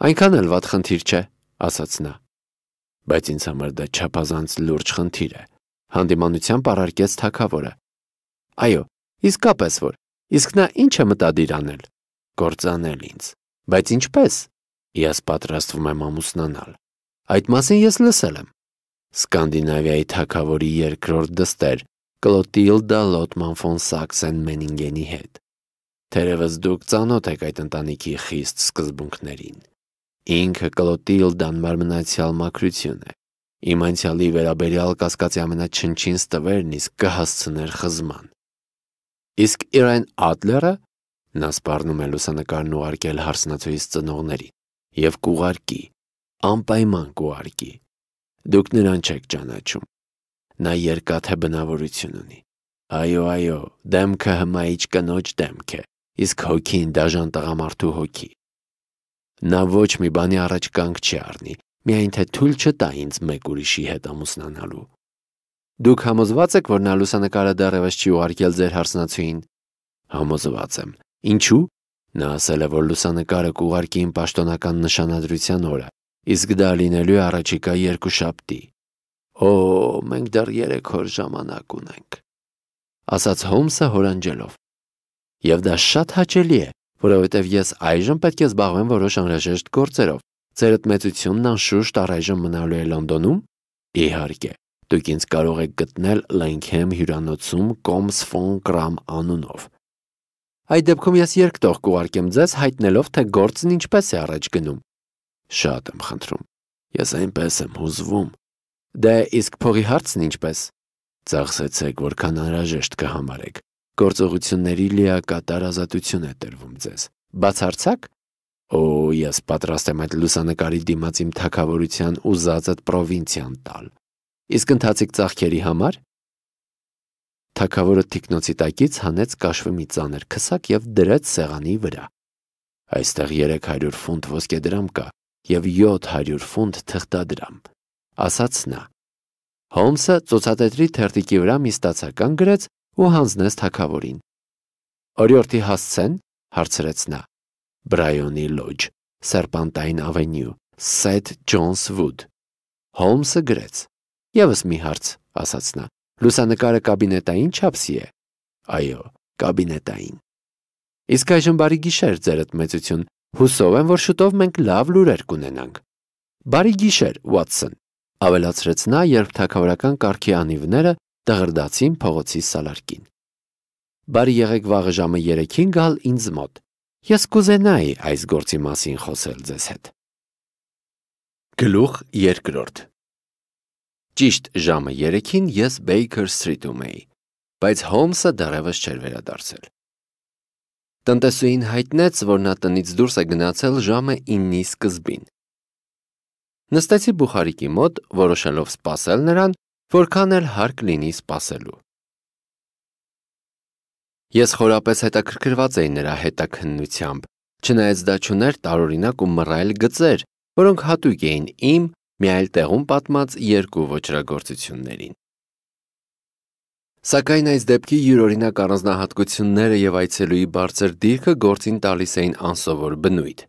Այնքան էլ վատ խնդիր չէ, ասաց նա։ Բայց ինձ համար դա չափազանց լուրջ խնդիր է հանդիմանությամբ առարկեց թակավորը։ Այո, իսկապես որ։ Իսկ նա ինչ է մտադիր անել։ Գործանել ինձ։ Բայց ինչպես։ Ես պատրաստվում եմ ամուսնանալ։ Այդ մասին ես լսել եմ։ Սկանդինավիայի թակավորի երկրորդ դստեր Կլոտիլդա Լոտման ֆոն Սաքսեն Մենինգենի հետ։ Թերևս դուք ծանոթ եք այդ ընտանիքի խիստ սկզբունքներին։ Ինքը Կլոտիլդան մարմնացյալ մակրություն է։ Իմ անցյալի վերաբերյալ կասկածի ամենաչնչին ստվերն իսկ կհասցներ խզման։ Իսկ Իրեն Ադլերը նա սպառնում է լուսանկարն ուղարկել հարսնացուից ծնողներին եւ կուղարկի, անպայման կուղարկի։ Դուք նրան չեք ճանաչում։ Նա երկաթե բնավորություն ունի։ Այո, այո, դեմքը հմայիչ կնոջ դեմք է, իսկ հոգին դաժան տղամարդու հոգի։ Նա ոչ մի բանի առաջ կանգ չի առնի, միայն թե թույլ չտա ինձ մեկ ուրիշի հետ ամուսնանալու։ Դուք համոզված եք, որ նա լուսանկարը դեռևս չի ուղարկել ձեր հարսնացուին։ Համոզված եմ։ Ինչու՞։ Նա ասել է, որ լուսանկարը կուղարկի իմ պաշտոնական նշանադրության օրը, իսկ դա լինելու է առաջիկա երկու շաբթի։ Օ, մենք դեռ 3 օր ժամանակ ունենք, ասաց Հոլմսը հորանջելով։ Եվ դա շատ հաճելի է, որովհետև ես այժմ պետք է զբաղվեմ որոշ անհրաժեշտ գործերով, Ձերդ մեծությունն անշուշտ առայժմ մնալու է Լոնդոնում։ Իհարկե, դուք ինձ կարող եք գտնել Langham հյուրանոցում Coms von Kram անունով։ Այդ դեպքում ես երկտող կուղարկեմ ձեզ հայտնելով, թե գործն ինչպես է առաջ գնում։ Շատ եմ խնդրում։ Ես այնպես եմ հուզվում։ Դե իսկ փողի հարցն ինչպես։ Ծախսեցեք, որքան անհրաժեշտ կհամարեք։ Գործողությունների լիակատար ազատություն է տրվում ձեզ։ Բացարձակ Օ, ես պատրաստ եմ այդ լուսանկարի դիմաց իմ թակավորության ուզածդ պրովինցիան տալ։ Իսկ ընթացիկ ծախքերի համար? Թակավորը թիկնոցի տակից հանեց կաշվի մի ծանր քսակ եւ դրեց սեղանի վրա։ Այստեղ 300 ֆունտ ոսկե դրամ կա, եւ 700 ֆունտ թղթադրամ, ասաց նա։ Հոլմսը ծոցատետրի թերթիկի վրա մի ստացական գրեց ու հանձնեց թակավորին։ Օրիորդի հասցեն, հարցրեց նա։ Բրայոնի լոջ, Սերպանտայն ավենյու, Սեթ Ջոնս Վուդ։ Հոլմսը գրեց։ Եվս մի հարց, ասաց նա։ Լուսանկարը կաբինետային չափսի է։ Այո, կաբինետային։ Իսկ այժմ բարի գիշեր, ձերդ մեծություն։ Հուսով եմ, որ շուտով մենք լավ լուրեր կունենանք։ Բարի գիշեր, Ուատսոն, ավելացրեց նա, երբ թակավորական կարգի անիվները դղրդացին փողոցի սալարկին։ Բարի եղեք վաղը ժամը 3-ին գալ ինձ մոտ։ Ես կուզենայի այս գործի մասին խոսել ձեզ հետ։ Գլուխ երկրորդ. Ճիշտ ժամը 3-ին ես Baker Street-ում էի, բայց Holmes-ը դեռևս չէր վերադարձել։ Տնտեսուին հայտնեց, որ նա տնից դուրս է գնացել ժամը 9-ի սկզբին։ Նստեցի բուխարիկի մոտ, որոշելով սпасել նրան, որքան էլ հարկ լինի սпасելու։ Ես խորապես հետաքրքրված էի նրա հետաքննությամբ, չնայած դա չուներ տարօրինակ ու մռայլ գծեր, որոնք հատուկ էին իմ մի այլ տեղում պատմած երկու ոչրագործություններին։ Սակայն այս դեպքի յուրօրինակ առանձնահատկությունները եւ այցելուի բարձր դիրքը գործին տալիս էին անսովոր բնույթ։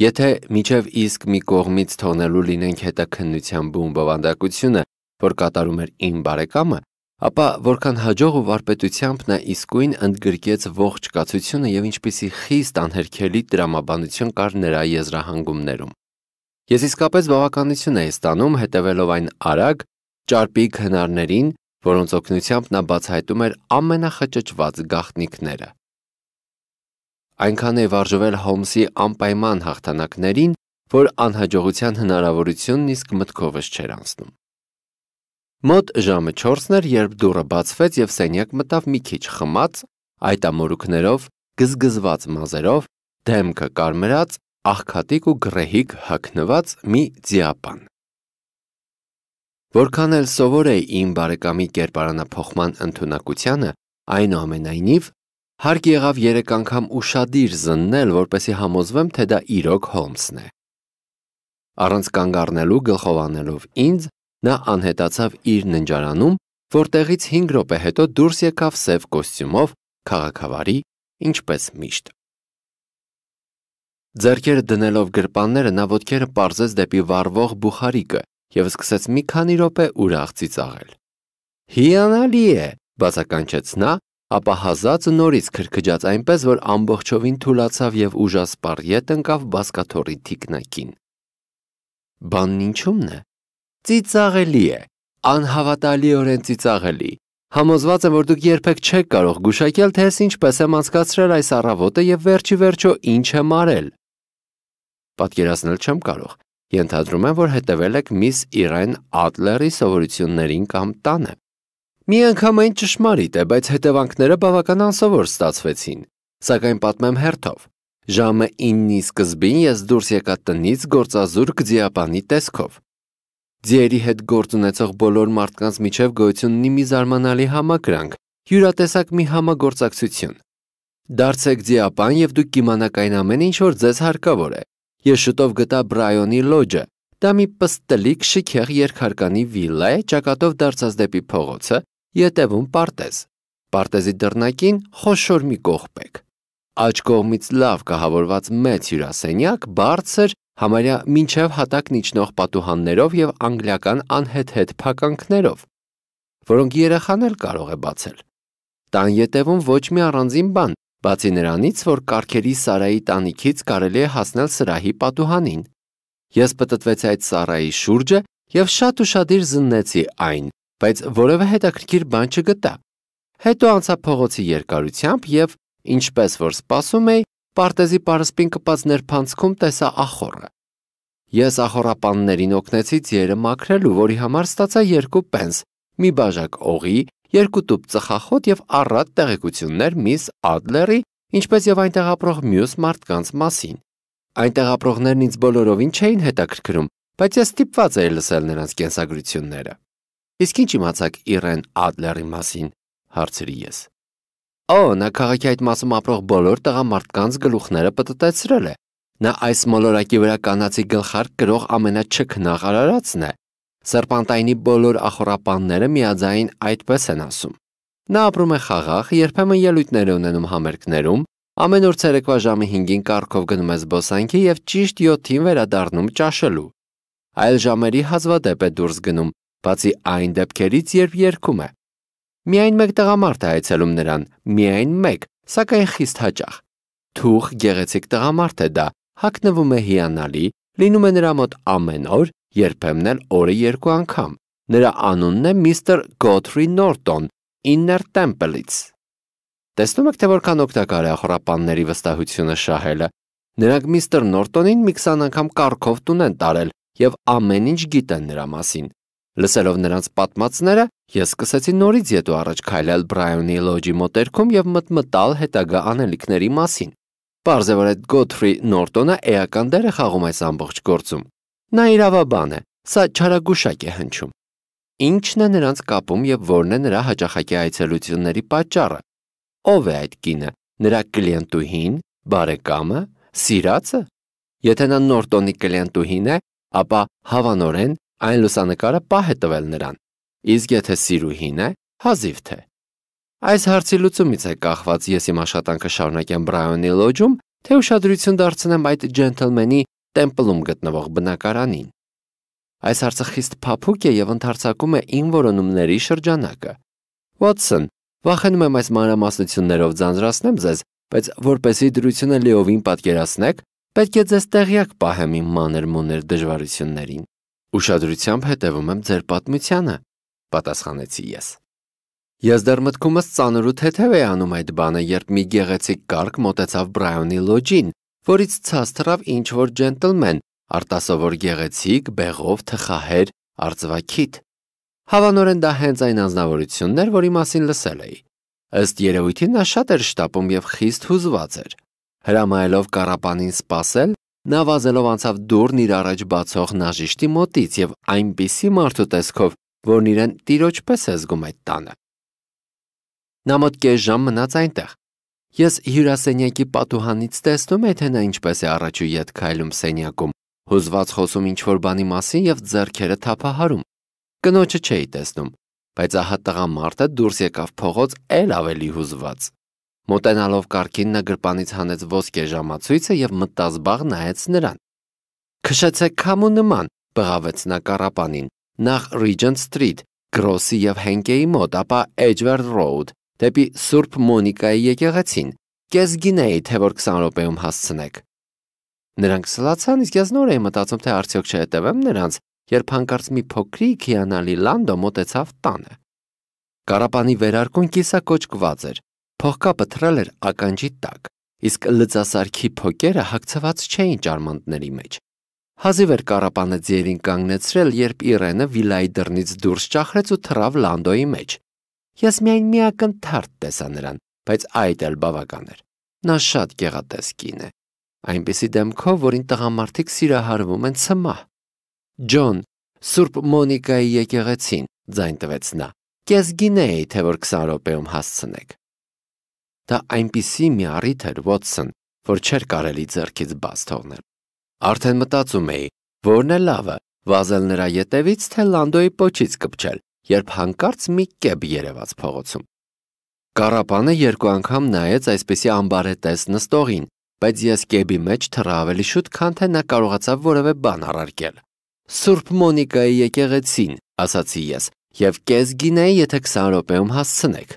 Եթե միջև իսկ մի կողմից թողնելու լինենք հետաքննության բուն բովանդակությունը, որ կատարում էր իմ բարեկամը, ապա որքան հաջող ու վարպետությամբ նա իսկույն ընդգրկեց ողջ կացությունը եւ ինչպիսի խիստ անհերքելի տրամաբանություն կար նրա եզրահանգումներում։ Ես իսկապես բավականություն էի ստանում հետևելով այն արագ, ճարպիկ հնարներին, որոնց օգնությամբ նա բացահայտում էր ամենախճճված գաղտնիքները։ Այնքան է վարժվել Հոլմսի անպայման հաղթանակներին, որ անհաջողության հնարավորությունն իսկ մտքովս չէր անցնում։ Մոտ ժամը 4-ն էր, երբ դուռը բացվեց եւ սենյակ մտավ մի քիչ խմած, այտամորուքներով, գզգզված մազերով, դեմքը կարմրած, աղքատիկ ու գրեհիկ հագնված մի ձիապան։ Որքան էլ սովոր է իմ բարեկամի կերպարանափոխման ընտունակությանը, այնուամենայնիվ հարկ եղավ երեք անգամ ուշադիր զննել, որպեսի համոզվեմ, թե դա իրոք Հոլմսն է։ Առանց կանգ առնելու գլխով անելով ինձ, նա անհետացավ իր ննջարանում, որտեղից 5 րոպե հետո դուրս եկավ սև կոստյումով, քաղաքավարի, ինչպես միշտ։ Ձերքերը դնելով գրպանները նա ոտքերը պարզեց դեպի վառվող բուխարիկը, եւ սկսեց մի քանի րոպե ուրախ ծիծաղել։ Հիանալի է, բացականչեց նա, ապա հազածը նորից քրքջաց այնպես, որ ամբողջովին թուլացավ եւ ուժասպառ ետ ընկավ բասկաթորի թիկնակին։ Բանն ինչու՞մն է։ Ծիծաղելի է, անհավատալիորեն ծիծաղելի։ Համոզված եմ, որ դուք երբեք չեք կարող գուշակել, թե ես ինչպես եմ անցկացրել այս առավոտը եւ վերջի վերջո ինչ եմ արել։ Պատկերացնել չեմ կարող, Ենթադրում եմ, որ հետևել եք միս Իրեն Ադլերի սովորություններին կամ տանը։ Մի անգամ այն ճշմարիտ է, բայց հետևանքները բավական անսովոր ստացվեցին։ Սակայն պատմեմ հերթով։ Ժամը 9-ի սկզբին ես դուրս եկա տնից գործազուրկ ձիապանի տեսքով։ Ձիերի հետ գործ ունեցող բոլոր մարդկանց միջև գոյություն ունի մի զարմանալի համակրանք, յուրատեսակ մի համագործակցություն։ Դարձեք ձիապան եւ դուք կիմանաք այն ամեն ինչ, որ ձեզ հարկավոր է։ Ես շուտով գտա Բրայոնի լոջը։ Դա մի պստլիկ շքեղ երկհարկանի վիլլա է, ճակատով դարձած դեպի փողոցը, յետևում պարտեզ։ Պարտեզի դռնակին խոշոր մի կողպեկ։ Աջ կողմից լավ կահավորված մեծ հյուրասենյակ, բարձր, համարյա մինչև հատակն իջնող պատուհաններով եւ անգլիական անհետ-հետ փականքներով, որոնք երեխան էլ կարող է բացել։ Տան ետևում ոչ մի առանձին բան, բացի նրանից, որ Կարքերի Սարայի տանիքից կարելի է հասնել սրահի պատուհանին։ Ես պատտվեցի այդ Սարայի շուրջը եւ շատ ուրախadir զննեցի այն, բայց որևէ հետաքրքիր բան չգտա։ Հետո անցա փողոցի երկարությամբ եւ ինչպես որ սպասում էի, Պարտեզի պարսպին կպած ներփանցքում տեսա ախորը։ Ես ախորապաններին օգնեցի ձիերը մաքրելու, որի համար ստացա երկու պենս, մի բաժակ օղի երկու տուփ ծխախոտ եւ առատ տեղեկություններ միս Ադլերի, ինչպես եւ այնտեղ ապրող մյուս մարդկանց մասին։ Այնտեղ ապրողներն ինձ բոլորովին չէին հետաքրքրում, բայց ես ստիպված էի լսել նրանց կենսագրությունները։ Իսկ ինչ իմացաք Իրեն Ադլերի մասին, հարցրի ես։ Օ, նա քաղաքի այդ մասում ապրող բոլոր տղամարդկանց գլուխները պտտեցրել է։ Նա այս մոլորակի վրա կանացի գլխարկ գրող ամենաչքնաղ արարածն է։ Սերպանտայնի բոլոր ախորապանները միաձայն այդպես են ասում։ Նա ապրում է խաղաղ, երբեմն ելույթներ է ունենում համերգներում, ամեն օր ցերեկվա ժամը 5-ին կարգով գնում է զբոսանքի եւ ճիշտ 7-ին վերադառնում ճաշելու։ Այլ ժամերի հազվադեպ է դուրս գնում, բացի այն դեպքերից, երբ երգում է։ Միայն մեկ տղամարդ է այցելում նրան, միայն մեկ, սակայն խիստ հաճախ։ Թուխ գեղեցիկ տղամարդ է դա, հակնվում է հիանալի, լինում է նրա մոտ ամեն օր, երբեմն էլ օրը երկու անգամ։ Նրա անունն է միստր Գոթրի Նորտոն, Inner Temple-ից։ Տեսնում եք, թե որքան օգտակար է ախորապանների վստահությունը շահելը։ Նրանք միստր Նորտոնին մի 20 անգամ կարկով տուն են տարել եւ ամեն ինչ գիտեն նրա մասին։ Լսելով նրանց պատմածները, ես սկսեցի նորից յետու առաջ քայլել Բրայոնի լոջի մոտերքում եւ մտմտալ հետագա անելիքների մասին։ Պարզ է, որ այդ Գոթրի Նորտոնը էական դեր է խաղում այս ամբողջ գործում։ Նա իրավաբան է, սա չարագուշակ է հնչում։ Ինչն է նրանց կապում եւ որն է նրա հաճախակի այցելությունների պատճառը։ Ո՞վ է այդ կինը։ Նրա կլիենտուհին, բարեկամը, սիրածը։ Եթե նա Նորտոնի կլիենտուհին է, ապա հավանորեն այն լուսանկարը պահ է տվել նրան։ Իսկ եթե սիրուհին է, հազիվ թե։ Այս հարցի լուծումից է կախված ես իմ աշխատանքը շարունակեմ Բրայոնի լոջում, թե ուշադրություն դարձնեմ այդ ջենթլմենի տեմպլում գտնվող բնակարանին։ Այս հարցը խիստ փափուկ է եւ ընդհարցակում է իմ որոնումների շրջանակը։ Watson, վախենում եմ այս մանրամասնություններով ձանձրացնեմ ձեզ, բայց որպեսի դրությունը լիովին պատկերացնեք, պետք է ձեզ տեղյակ պահեմ իմ մանր-մուներ դժվարություններին։ Ուշադրությամբ հետևում եմ ձեր պատմությանը, պատասխանեցի ես։ Ես դեռ մտքումս ծանր ու թեթև էի անում այդ բանը, երբ մի գեղեցիկ կարգ մոտեցավ Բրայոնի լոջին, որից ցած թռավ ինչ որ ջենտլմեն, արտասովոր գեղեցիկ, բեղով թխահեր արծվաքիթ։ Հավանորեն դա հենց այն անznավորությունն էր, որի մասին լսել էի։ Ըստ երևույթին նա շատ էր շտապում եւ խիստ հուզված էր։ Հրամայելով կարապանին սпасել, նա վազելով անցավ դուրն իր առաջ բացող նաժիշտի մոտից եւ այնպիսի մարդու տեսքով, որն իրեն տիրոջ պես է զգում այդ տանը։ Նա մոտ կես ժամ մնաց այնտեղ։ Ես հյուրասենյակի պատուհանից տեսնում եմ, թե նա ինչպես է առաջու ետ քայլում սենյակում, հուզված խոսում ինչ-որ բանի մասին եւ ձեռքերը թափահարում։ Կնոջը չէի տեսնում, բայց ահա տղամարդը դուրս եկավ փողոց ել ավելի հուզված։ Մոտենալով կարկին նա գրպանից հանեց ոսկե ժամացույցը եւ մտածբաղ նայեց նրան։ Քշեցեք քամու նման, բղավեց նա կարապանին։ Նախ Regent Street, Գրոսի եւ Հենկեի մոտ, ապա Edgeware Road, դեպի Սուրբ Մոնիկայի եկեղեցին։ Կես գինեի, թե որ 20 րոպեում հասցնեք։ Նրանք սլացան, իսկ ես նոր էի մտածում, թե արդյոք չհետևեմ նրանց, երբ հանկարծ մի փոքրիկ հիանալի լանդո մոտեցավ տանը։ Կարապանի վերարկուն կիսակոճկված էր։ Փողկապը թրել էր ականջի տակ, իսկ լծասարքի փոկերը հագցված չէին ճարմանտների մեջ։ Հազիվ էր կարապանը ձերին կանգնեցրել, երբ Իրենը վիլայի դռնից դուրս ճախրեց ու թռավ լանդոյի մեջ։ Ես միայն մի ակնթարթ տեսա նրան, բայց այդ էլ բավական էր։ Նա շատ գեղատես կին է։ Այնպիսի դեմքով, որին տղամարդիկ սիրահարվում են ցմահ։ Ջոն, Սուրբ Մոնիկայի եկեղեցին, ձայն տվեց նա։ Կես գինեի, թե որ 20 րոպեում հասցնեք։ Դա այնպիսի մի առիթ էր, Watson, որ չէր կարելի ձեռքից բաց թողնել։ Արդեն մտածում էի, որն է լավը՝ վազել նրա ետևից, թե Լանդոյի պոչից կպչել, երբ հանկարծ մի կեբ երևաց փողոցում։ Կարապանը երկու անգամ նայեց այսպեսի ամբարետես նստողին, բայց ես կեբի մեջ թռա ավելի շուտ, քան թե նա կարողացավ որևէ բան առարկել։ Սուրբ Մոնիկայի եկեղեցին, ասացի ես, եւ կես գինեի, եթե 20 րոպեում հասցնեք։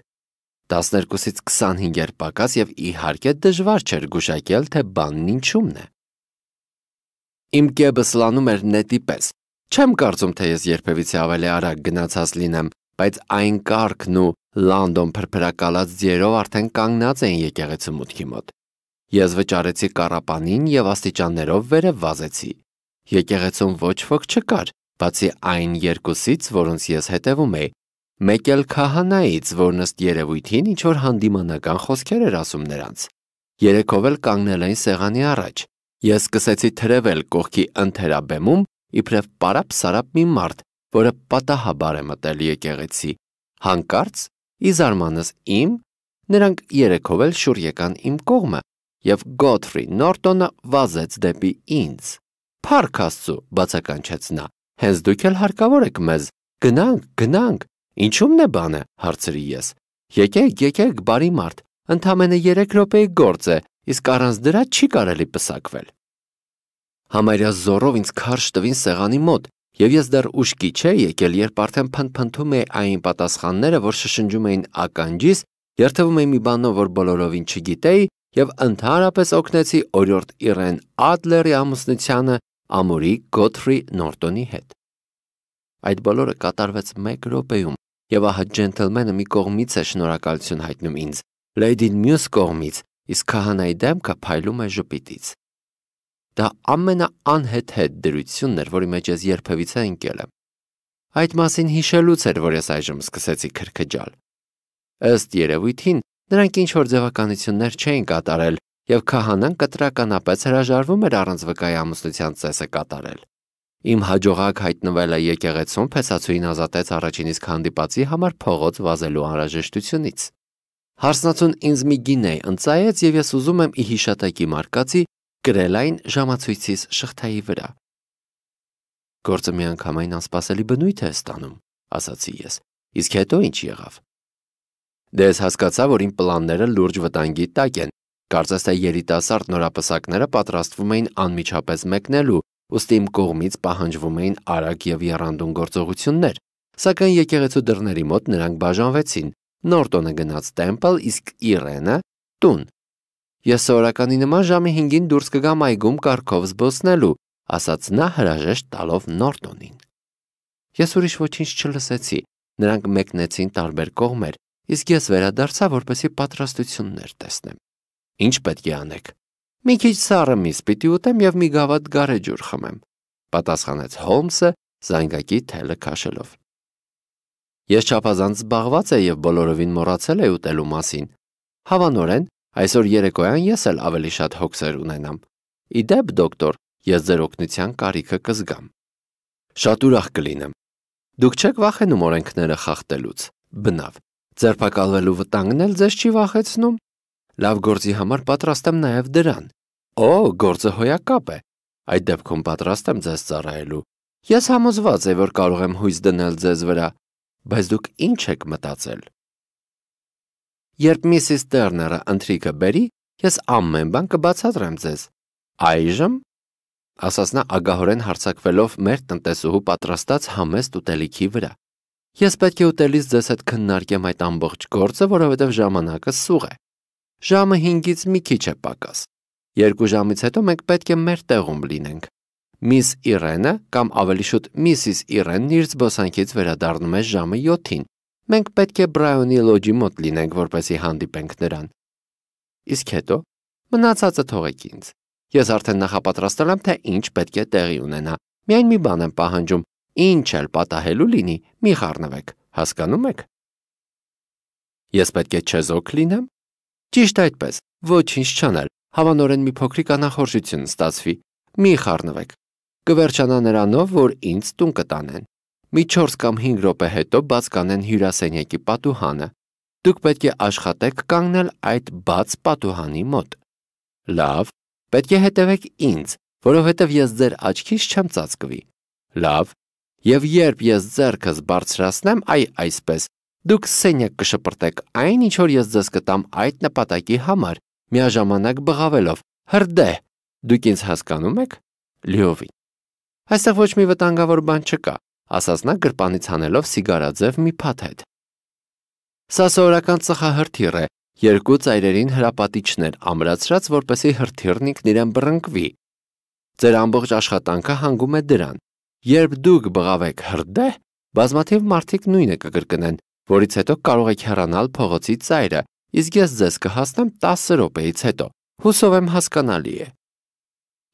12-ից 25 էր պակաս եւ իհարկե դժվար չէր գուշակել, թե բանն ինչումն է։ Իմ կեբը սլանում էր նետի պես, Չեմ կարծում, թե ես երբևիցե ավելի արագ գնացած լինեմ, բայց այն կարկն ու Լանդոն փրփրակալած ձերով արդեն կանգնած էին եկեղեցու մուտքի մոտ։ Ես վճարեցի կարապանին եւ աստիճաններով վերև վազեցի։ Եկեղեցում ոչ ոք չկար, բացի այն երկուսից, որոնց ես հետևում էի։ Մեկ էլ քահանայից, որն ըստ երևույթին ինչ որ հանդիմանական խոսքեր էր ասում նրանց։ Երեքով էլ կանգնել էին սեղանի առաջ։ Ես սկսեցի թրևել կողքի ընթերաբեմում իբրև պարապ-սարապ մի մարդ, որը պատահաբար է մտել եկեղեցի։ Հանկարծ ի զարմանս իմ նրանք երեքով էլ շուր եկան իմ կողմը եւ Գոթֆրի Նորտոնը վազեց դեպի ինձ։ Փառք Աստծո, բացականչեց նա։ Հենց դուք էլ հարկավոր եք մեզ։ Գնանք, գնանք։ Ինչու՞մն է բանը, հարցրի ես։ Եկեք, եկեք, բարի մարդ։ Ընթամենը 3 րոպեի գործ է, իսկ առանց դրա չի կարելի պսակվել։ Համարյա զորով ինձ քարշ տվին սեղանի մոտ, եւ ես դեռ ուշքի չէի եկել, երբ արդեն փնփնթում էի այն պատասխանները, որ շշնջում էին ականջիս, երթվում էի մի բանով, որ բոլորովին չգիտեի, եւ ընդհանրապես օգնեցի օրիորդ Իրեն Ադլերի ամուսնությանը ամուրի Գոթֆրի Նորտոնի հետ։ Այդ բոլորը կատարվեց 1 րոպեում, եւ ահա ջենթլմենը մի կողմից է շնորհակալություն հայտնում ինձ, լեյդին մյուս կողմից, իսկ քահանայի դեմքը փայլում է ժպիտից։ Դա ամենաանհեթեթ դրությունն էր, որի մեջ ես երբևիցե ընկել եմ։ Այդ մասին հիշելուց էր, որ ես այժմ սկսեցի քրքջալ։ Ըստ երևույթին, նրանք ինչ որ ձևականություններ չէին կատարել, եւ քահանան կտրականապես հրաժարվում էր առանց վկայի ամուսնության ծեսը կատարել։ Իմ հաջողակ հայտնվելը եկեղեցում փեսացուին ազատեց առաջին իսկ հանդիպացի համար փողոց վազելու անհրաժեշտությունից։ Հարսնացուն ինձ մի գինե ընծայեց եւ ես ուզում եմ ի հիշատակի մարկացի գրել այն ժամացույցիս շղթայի վրա։ Գործը միանգամայն անսպասելի բնույթ է ստանում, ասացի ես։ Իսկ հետո ինչ եղավ։ Դե ես հասկացա, որ իմ պլանները լուրջ վտանգի տակ են։ Կարծես թե երիտասարդ նորապսակները պատրաստվում էին անմիջապես մեկնելու, ուստի իմ կողմից պահանջվում էին արագ եւ երանդուն գործողություններ։ Սակայն եկեղեցու դռների մոտ նրանք բաժանվեցին։ Նորտոնը գնաց տեմպլ, իսկ Իրենը տուն։ Ես սովորականի նման ժամի 5-ին դուրս կգամ այգում կարկով զբոսնելու, ասաց նա հրաժեշտ տալով Նորտոնին։ Ես ուրիշ ոչինչ չլսեցի։ Նրանք մեկնեցին տարբեր կողմեր, իսկ ես վերադարձա, որպեսի պատրաստություններ տեսնեմ։ Ինչ պետք է անեք։ Մի քիչ սառը միս պիտի ուտեմ եւ մի գավաթ գարեջուր խմեմ, պատասխանեց Հոլմսը զանգակի թելը քաշելով։ Ես չափազանց զբաղված եմ եւ բոլորովին մոռացել եմ ուտելու մասին։ Հավանորեն Այսօր երեկոյան ես էլ ավելի շատ հոգսեր ունենամ։ Իդեպ, դոկտոր, ես ձեր օգնության կարիքը կզգամ։ Շատ ուրախ կլինեմ։ Դուք չեք վախենում օրենքները խախտելուց։ Բնավ։ Ձերբակալվելու վտանգն էլ ձեզ չի վախեցնում։ Լավ գործի համար պատրաստ եմ նաև դրան։ Օ, գործը հոյակապ է։ Այդ դեպքում պատրաստ եմ ձեզ ծառայելու։ Ես համոզված եմ, որ կարող եմ հույս դնել ձեզ վրա, բայց դուք ինչ եք մտածել։ Երբ Միսիս Տերները ընթրիքը բերի, ես ամեն բան կբացատրեմ ձեզ։ Այժմ ասաց նա ագահորեն հարցակվելով մեր տնտեսուհու պատրաստած համեստ ուտելիքի վրա։ Ես պետք է ուտելիս ձեզ հետ քննարկեմ այդ ամբողջ գործը, որովհետև ժամանակը սուղ է։ Ժամը 5-ից մի քիչ է պակաս։ Երկու ժամից հետո մենք պետք է մեր տեղում լինենք։ Միս Իրենը կամ ավելի շուտ Միսիս Իրենն իր զբոսանքից վերադառնում է ժամը 7-ին, Մենք պետք է Բրայոնի լոջի մոտ լինենք, որպեսի հանդիպենք նրան։ Իսկ հետո մնացածը թողեք ինձ։ Ես արդեն նախապատրաստել եմ, թե ինչ պետք է տեղի ունենա։ Միայն մի բան եմ պահանջում, ինչ էլ պատահելու լինի, մի խառնվեք, հասկանում եք։ Ես պետք է չեզոք լինեմ։ Ճիշտ այդպես, ոչինչ չանել։ Հավանորեն մի փոքրիկ անախորժություն ստացվի։ Մի խառնվեք։ Կվերջանա նրանով, որ ինձ տուն կտանեն։ Մի 4 կամ 5 րոպե հետո բաց կանեն հյուրասենյակի պատուհանը։ Դուք պետք է աշխատեք կանգնել այդ բաց պատուհանի մոտ։ Լավ, պետք է հետևեք ինձ, որովհետև ես ձեր աչքից չեմ ծածկվի։ Լավ, եւ երբ ես ձեռքս բարձրացնեմ, այ այսպես, դուք սենյակ կշպրտեք այն, ինչ որ ես ձեզ կտամ այդ նպատակի համար, միաժամանակ բղավելով. հրդե։ Դուք ինձ հասկանում եք։ Լիովին։ Այստեղ ոչ մի վտանգավոր բան չկա ասաց նա գրպանից հանելով սիգարաձև մի փաթեթ։ Սա սովորական ծխահրթիռ է, երկու ծայրերին հրապատիչներ ամրացրած, որպեսի հրթիռն ինքն իրեն բռնկվի։ Ձեր ամբողջ աշխատանքը հանգում է դրան։ Երբ դուք բղավեք հրդեհ, բազմաթիվ մարդիկ նույնը կկրկնեն, որից հետո կարող եք հեռանալ փողոցի ծայրը, իսկ ես ձեզ կհասնեմ 10 րոպեից հետո։ Հուսով եմ հասկանալի է։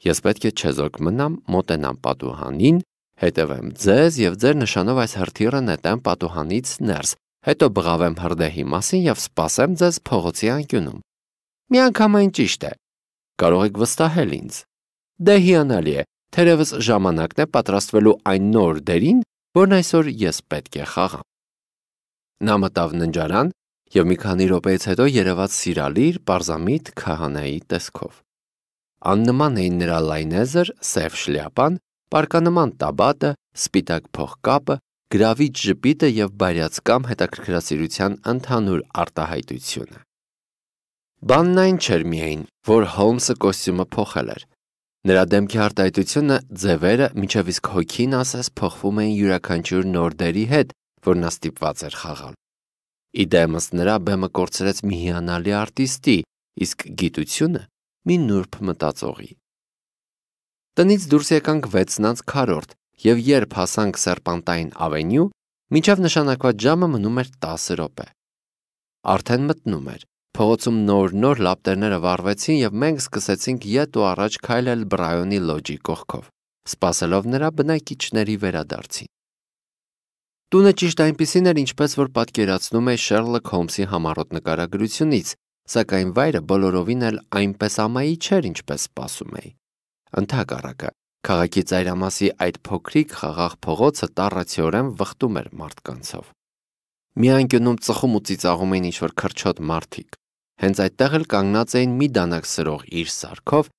Ես պետք է չեզոք մնամ, մոտենամ պատուհանին, հետևեմ ձեզ եւ ձեր նշանով այս հրթիռը նետեմ պատուհանից ներս, հետո բղավեմ հրդեհի մասին եւ սպասեմ ձեզ փողոցի անկյունում։ Միանգամայն ճիշտ է։ Կարող եք վստահել ինձ։ Դե հիանալի է, թերևս ժամանակն է պատրաստվելու այն նոր դերին, որն այսօր ես պետք է խաղամ։ Նա մտավ ննջարան եւ մի քանի րոպեից հետո երևաց սիրալիր, պարզամիտ քահանայի տեսքով։ Աննման էին նրա լայնեզր, սև շլյապան, պարկանման տաբատը, սպիտակ փողկապը, գրավիչ ժպիտը եւ բարյացկամ հետաքրքրասիրության ընդհանուր արտահայտությունը։ Բանն այն չէր միայն, որ Հոլմսը կոստյումը փոխել էր։ Նրա դեմքի արտահայտությունը, ձևերը, միջև իսկ հոգին ասես փոխվում էին յուրաքանչյուր նոր դերի հետ, որ նա ստիպված էր խաղալ։ Իդեմս նրա բեմը կորցրեց մի հիանալի արտիստի, իսկ գիտությունը մի նուրբ մտածողի։ Տնից դուրս եկանք 6-ից քառորդ եւ երբ հասանք Սերպանտայն ավենյու, մինչև նշանակված ժամը մնում էր 10 րոպե։ Արդեն մտնում էր։ Փողոցում նոր-նոր լապտերները վառվեցին եւ մենք սկսեցինք յետ ու առաջ քայլել Բրայոնի լոջի կողքով, սպասելով նրա բնակիչների վերադարձին։ Տունը ճիշտ այնպեսին էր, ինչպես որ պատկերացնում է Շերլոկ Հոլմսի համառոտ նկարագրությունից, սակայն վայրը բոլորովին էլ այնպես ամայի չէր, ինչպես սպասում էի։ Ընթակառակը Քաղաքի ծայրամասի այդ փոքրիկ խաղաղ փողոցը տառացիորեն վխտում էր մարդկանցով։ Մի անկյունում ծխում ու ծիծաղում էին ինչ-որ քրչոտ մարդիկ։ Հենց այդտեղ էլ կանգնած էին մի դանակ սրող իր սարքով,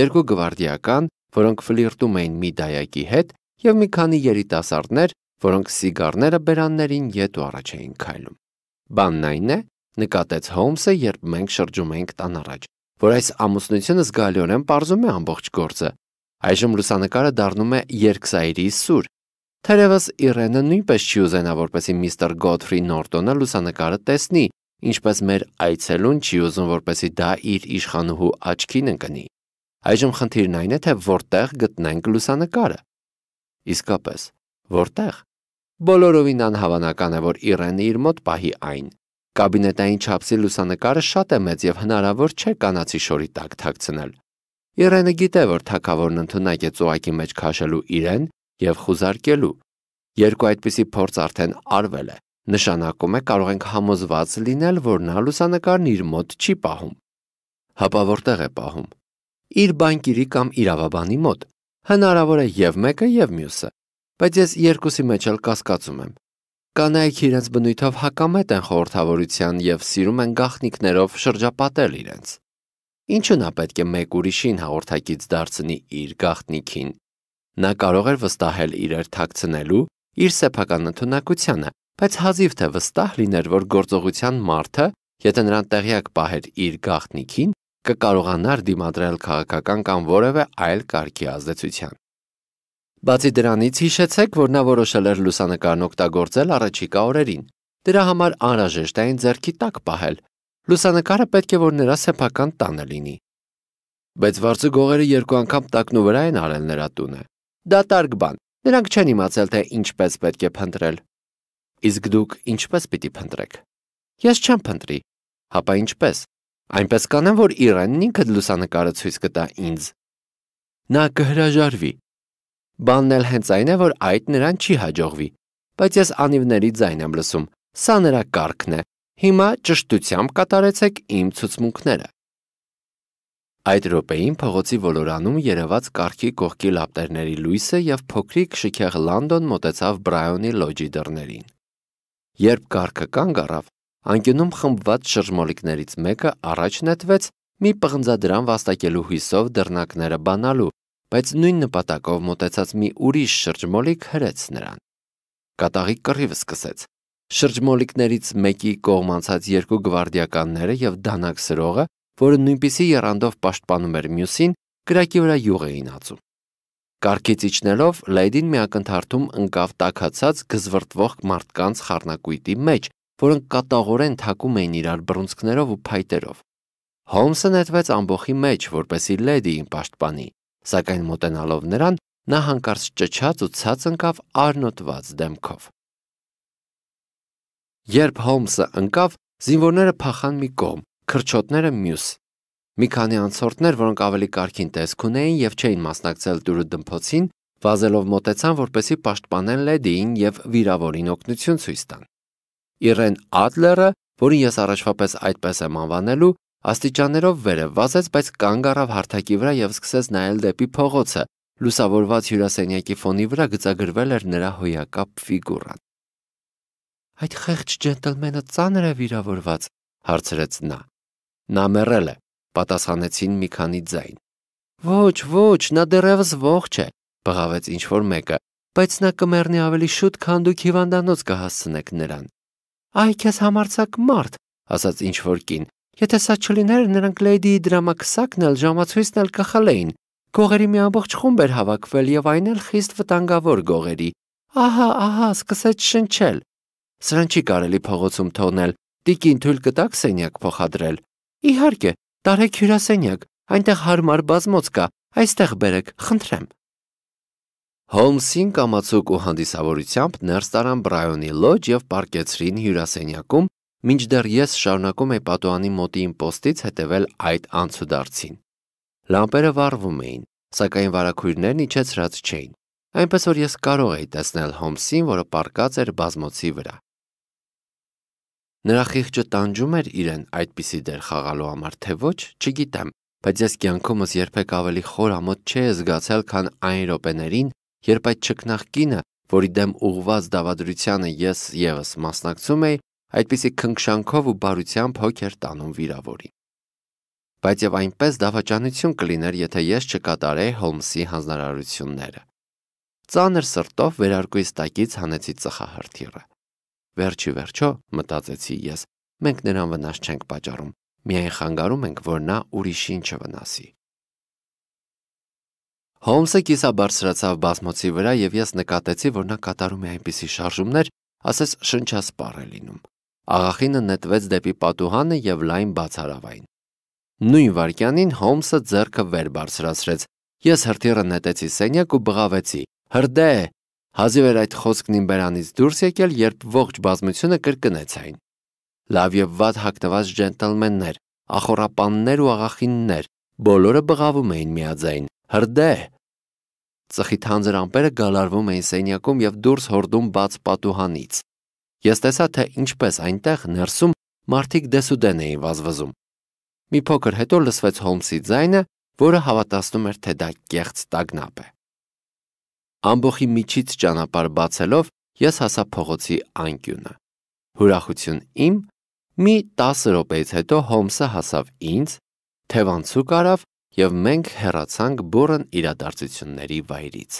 երկու գվարդիական, որոնք ֆլիրտում էին մի դայակի հետ, եւ մի քանի երիտասարդներ, որոնք սիգարները բերաններին յետ ու առաջ էին քայլում։ Բանն այն է, նկատեց Հոլմսը, երբ մենք շրջում էինք տան առաջ, որ այս ամուսնությունը զգալիորեն པարզում է ամբողջ գործը Այժմ լուսանկարը դառնում է երկսայրի սուր։ Թերևս Իրենը նույնպես չի ուզենա, որպեսի միստր Գոթֆրի Նորտոնը լուսանկարը տեսնի, ինչպես մեր այցելուն չի ուզում, որպեսի դա իր իշխանուհու աչքին ընկնի։ Այժմ խնդիրն այն է, թե որտեղ գտնենք լուսանկարը։ Իսկապես, որտեղ։ Բոլորովին անհավանական է, որ Իրենը իր մոտ պահի այն։ Կաբինետային չափսի լուսանկարը շատ է մեծ եւ հնարավոր չէ կանացի շորի տակ թաքցնել։ Իրենը գիտե, որ թակավորն ընդունակ է ծուղակի մեջ քաշելու իրեն եւ խուզարկելու։ Երկու այդպիսի փորձ արդեն արվել է։ Նշանակում է կարող ենք համոզված լինել, որ նա լուսանկարն իր մոտ չի պահում։ Հապա որտեղ է պահում։ Իր բանկիրի կամ իրավաբանի մոտ։ Հնարավոր է եւ մեկը եւ մյուսը։ Բայց ես երկուսի մեջ էլ կասկածում եմ։ Կանայք իրենց բնույթով հակամետ են խորհրդավորության եւ սիրում են գաղտնիքներով շրջապատել իրենց։ Ինչու նա պետք է մեկ ուրիշին հաղորդակից դարձնի իր գաղտնիքին։ Նա կարող էր վստահել իրեր թաքցնելու իր սեփական ընդունակությանը, բայց հազիվ թե վստահ լիներ, որ գործողության մարդը, եթե նրան տեղյակ պահեր իր գաղտնիքին, կկարողանար դիմադրել քաղաքական կամ որևէ այլ կարգի ազդեցության։ Բացի դրանից հիշեցեք, որ նա որոշել էր լուսանկարն օգտագործել առաջիկա օրերին։ Դրա համար անհրաժեշտ է այն ձեռքի տակ պահել, Լուսանկարը պետք է որ նրա սեփական տանը լինի։ Բայց վարձու գողերը երկու անգամ տակնու վրա են արել նրա տունը։ Դա տարգ բան։ Նրանք չեն իմացել թե ինչպես պետք է փնտրել։ Իսկ դուք ինչպես պիտի փնտրեք։ Ես չեմ փնտրի։ Հապա ինչպես։ Այնպես կանեմ, որ Իրանն ինքը լուսանկարը ցույց կտա ինձ։ Նա կհրաժարվի։ Բանն էլ հենց այն է, որ այդ նրան չի հաջողվի։ Բայց ես անիվների ձայն եմ լսում։ Սա նրա կարգն է, Հիմա ճշտությամբ կատարեցեք իմ ցուցմունքները։ Այդ րոպեին փողոցի ոլորանում երևաց կարքի կողքի լապտերների լույսը եւ փոքրիկ շքեղ Լանդոն մոտեցավ Բրայոնի լոջի դռներին։ Երբ կարքը կանգ առավ, անկյունում խմբված շրջմոլիկներից մեկը առաջ նետվեց մի պղնձադրան վաստակելու հույսով դռնակները բանալու, բայց նույն նպատակով մոտեցած մի ուրիշ շրջմոլիկ հրեց նրան։ Կատաղի կռիվ սկսեց շրջմոլիկներից մեկի կողմանցած երկու գվարդիականները եւ դանակ սրողը, որը նույնպիսի երանդով պաշտպանում էր մյուսին, կրակի վրա յուղ էին ածում։ Կարքից իջնելով լեյդին միակնթարթում ընկավ տակացած գզվրտվող մարդկանց խառնակույտի մեջ, որոնք կատաղորեն թակում էին իրար բռունցքներով ու փայտերով։ Հոլմսը նետվեց ամբողի մեջ, որպեսի լեդիին պաշտպանի, սակայն մոտենալով նրան, նա հանկարծ ճչաց ու ցած ընկավ արնոտված դեմքով։ Երբ Հոլմսը ընկավ, զինվորները փախան մի կողմ, քրչոտները մյուս։ Մի քանի անցորդներ, որոնք ավելի կարքին տեսք ունեին եւ չէին մասնակցել դուրը դմփոցին, վազելով մոտեցան, որպեսի պաշտպանեն Լեդիին եւ վիրավորին օգնություն ցույց տան։ Իրեն Ադլերը, որին ես առաջվա պես այդպես եմ անվանելու, աստիճաններով վերև վազեց, բայց կանգ առավ հարթակի վրա եւ սկսեց նայել դեպի փողոցը։ Լուսավորված հյուրասենյակի ֆոնի վրա գծագրվել էր նրա հոյակապ ֆիգուրան։ Այդ խեղճ ջենտլմենը ծանր է վիրավորված, հարցրեց նա։ Նա մեռել է, պատասխանեցին մի քանի ձայն։ Ոչ, ոչ, նա դեռևս ողջ է, բղավեց ինչ որ մեկը, բայց նա կմեռնի ավելի շուտ, քան դուք հիվանդանոց կհասցնեք նրան։ Այ քեզ համարցակ մարդ, ասաց ինչ որ կին։ Եթե սա չլիներ, նրանք Լեյդիի դրամակսակն էլ ժամացույցն էլ կխլեին։ Գողերի մի ամբողջ խումբ էր հավաքվել եւ այն էլ խիստ վտանգավոր գողերի։ Ահա, ահա, սկսեց շնչել։ Սրան չի կարելի փողոցում թողնել։ Տիկին թույլ կտակ սենյակ փոխադրել։ Իհարկե, տարեք հյուրասենյակ, այնտեղ հարմար բազմոց կա, այստեղ բերեք, խնդրեմ։ Հոլմսին կամացուկ ու հանդիսավորությամբ ներս տարան Բրայոնի լոջ եւ պարկեցրին հյուրասենյակում, մինչդեռ ես շարունակում էի պատուանի մոտի իմ պոստից հետևել այդ անցուդարձին։ Լամպերը վառվում էին, սակայն վարակույրներն իջեցրած չէին, այնպես որ ես կարող էի տեսնել Հոմսին, որը պարկած էր բազմոցի վրա։ Նրա խիղճը տանջում էր իրեն այդպիսի դեր խաղալու համար, թե ոչ, չգիտեմ, բայց ես կյանքումս երբեք ավելի խոր ամոթ չէի զգացել, քան այն րոպեներին, երբ այդ ճկնաղ կինը, որի դեմ ուղված դավադրությանը ես եւս մասնակցում էի, այդպիսի քնքշանքով ու բարությամբ հոգ էր տանում վիրավորին։ Բայց եւ այնպես դավաճանություն կլիներ, եթե ես չկատարեի Հոլմսի հանձնարարությունները։ Ծանր սրտով վերարկուի ստակից հանեցի ծխահրթիռը։ Վերջի վերջո, մտածեցի ես, մենք նրան վնաս չենք պատճառում, միայն խանգարում ենք, որ նա ուրիշին չվնասի։ Հոմսը կիսաբարձրացավ բազմոցի վրա եւ ես նկատեցի, որ նա կատարում է այնպիսի շարժումներ, ասես շնչասպառ է լինում։ Աղախինը նետվեց դեպի պատուհանը եւ լայն բացարավ այն։ Նույն վարքյանին Հոմսը ձեռքը վեր բարձրացրեց։ Ես հրթիռը նետեցի սենյակ ու բղավեցի. «Հրդե, Հազիվ էր այդ խոսքն իմ բերանից դուրս եկել, երբ ողջ բազմությունը կրկնեց այն։ Լավ եւ վատ հագնված ջենտլմեններ, ախորապաններ ու աղախիններ, բոլորը բղավում էին միաձայն. «Հրդե!» Ծխի թանձր ամպերը գալարվում էին սենյակում եւ դուրս հորդում բաց պատուհանից։ Ես տեսա, թե ինչպես այնտեղ ներսում մարդիկ դեսուդեն էին վազվզում։ Մի փոքր հետո լսվեց Հոլմսի ձայնը, որը հավատացնում էր, թե դա կեղծ տագնապ է։ Ամբողի միջից ճանապարհ բացելով ես հասա փողոցի անկյունը։ Հուրախություն իմ մի 10 րոպեից հետո Հոմսը հասավ ինձ, թևանցուկ արավ եւ մենք հեռացանք բուրըն իրադարձությունների վայրից։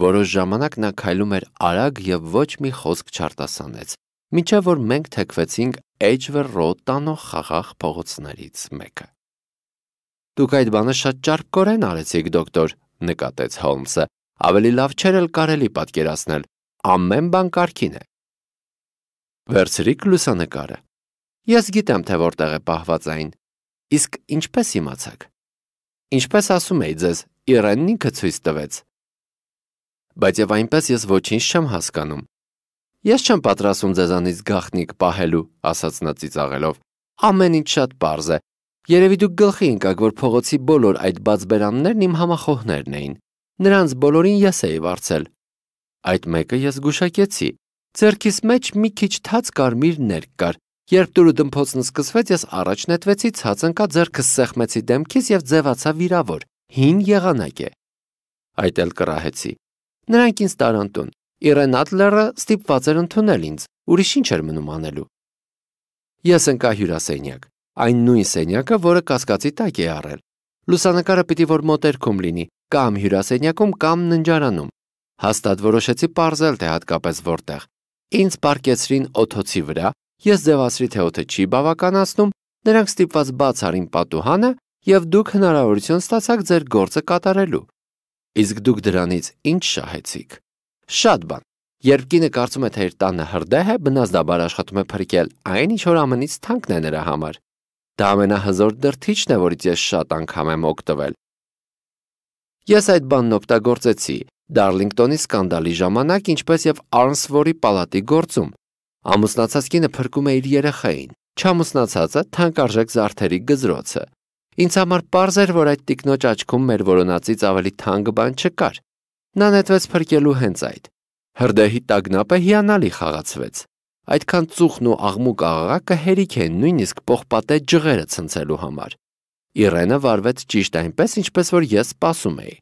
Որոշ ժամանակ նա քայլում էր արագ եւ ոչ մի խոսք չարտասանեց, մինչև որ մենք թեքվեցինք Edgewer Road տանող խաղաղ փողոցներից մեկը։ Դուք այդ բանը շատ ճարպկորեն արեցիք, դոկտոր, նկատեց Հոլմսը, Ավելի լավ չէր էլ կարելի պատկերացնել։ Ամեն բան կարքին է։ Վերցրիք լուսանկարը։ Ես գիտեմ, թե որտեղ է պահված այն։ Իսկ ինչպես իմացաք։ Ինչպես ասում էի ձեզ, Իրենն ինքը ցույց տվեց։ Բայց եւ այնպես ես ոչինչ չեմ հասկանում։ Ես չեմ պատրաստում ձեզանից գախնիկ պահելու, ասաց նա ծիծաղելով։ Ամեն ինչ շատ པարզ է։ Երևի դուք գլխի ընկաք, որ փողոցի բոլոր այդ բաց բերաններն իմ համախոհներն էին։ Նրանց բոլորին ես էի վարձել։ Այդ մեկը ես գուշակեցի։ Ձերքիս մեջ մի քիչ թաց կարմիր ներք կար։ Երբ դուրը դմփոցն սկսվեց, ես առաջ նետվեցի, ցած ընկա ձերքս սեղմեցի դեմքից եւ ձևացա վիրավոր։ Հին եղանակ է։ Այդ էլ կռահեցի։ Նրանք ինձ տարան տուն։ Իրեն Ադլերը ստիպված էր ընդունել ինձ։ Ուրիշ ինչ էր մնում անելու։ Ես ընկա հյուրասենյակ։ Այն նույն սենյակը, որը կասկածի տակ է առել։ Լուսանկարը պիտի որ մոտերքում լինի, կամ հյուրասենյակում կամ ննջարանում։ Հաստատ որոշեցի parzել թե հատկապես որտեղ։ Ինձ պարկեցրին օթոցի վրա, ես ձևացրի թե օթը չի բավականացնում, նրանք ստիպված բաց արին պատուհանը եւ դուք հնարավորություն ստացաք ձեր գործը կատարելու։ Իսկ դուք դրանից ինչ շահեցիք։ Շատ բան։ Երբ կինը կարծում է թե իր տանը հրդեհ է, բնազդաբար աշխատում է փրկել այն, ինչ որ ամենից թանկն է նրա համար։ Դա ամենահզոր դրթիչն է, որից ես շատ անգամ եմ օգտվել։ Ես այդ բանն օգտագործեցի Դարլինգտոնի սկանդալի ժամանակ, ինչպես եւ Արնսվորի պալատի գործում։ Ամուսնացած կինը փրկում է իր երեխային, չամուսնացածը թանկարժեք զարդերի գզրոցը։ Ինձ համար པարզ էր, որ այդ տիկնոջ աչքում մեր որոնացից ավելի թանկ բան չկար։ Նա նետվեց փրկելու հենց այդ։ Հրդեհի տագնապը հիանալի խաղացվեց։ Այդքան ծուխն ու աղմուկ աղաղակը հերիք են նույնիսկ պողպատե ջղերը ցնցելու համար։ Իրենը վարվեց ճիշտ այնպես, ինչպես որ ես սպասում էի։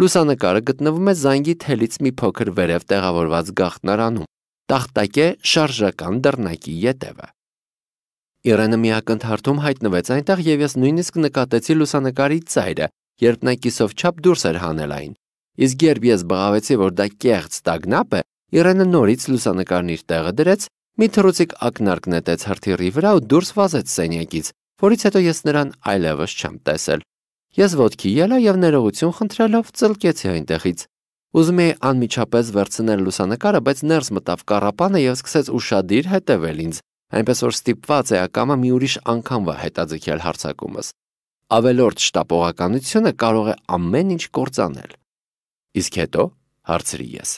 Լուսանկարը գտնվում է զանգի թելից մի փոքր վերև տեղավորված գաղտնարանում։ տախտակե շարժական դռնակի ետևը։ Իրենը մի ակնթարթում հայտնվեց այնտեղ եւ ես նույնիսկ նկատեցի լուսանկարի ծայրը, երբ նա կիսով չափ դուրս էր հանել այն։ Իսկ երբ ես բղավեցի, որ դա կեղծ տագնապ է, Իրենը նորից լուսանկարն իր տեղը դրեց, մի թռուցիկ ակնարկ նետեց հրթիռի վրա ու դուրս վազեց սենյակից, որից հետո ես նրան այլևս չեմ տեսել։ Ես ոտքի ելա եւ ներողություն խնդրելով ծլկեցի այնտեղից։ Ուզում էի անմիջապես վերցնել լուսանկարը, բայց ներս մտավ կարապանը եւ սկսեց ուրشادիր հետևել ինձ այնպես որ ստիպված է ակամա մի ուրիշ անգամվա հետաձգել հարցակումս։ Ավելորդ շտապողականությունը կարող է ամեն ինչ կործանել։ Իսկ հետո հարցրի ես։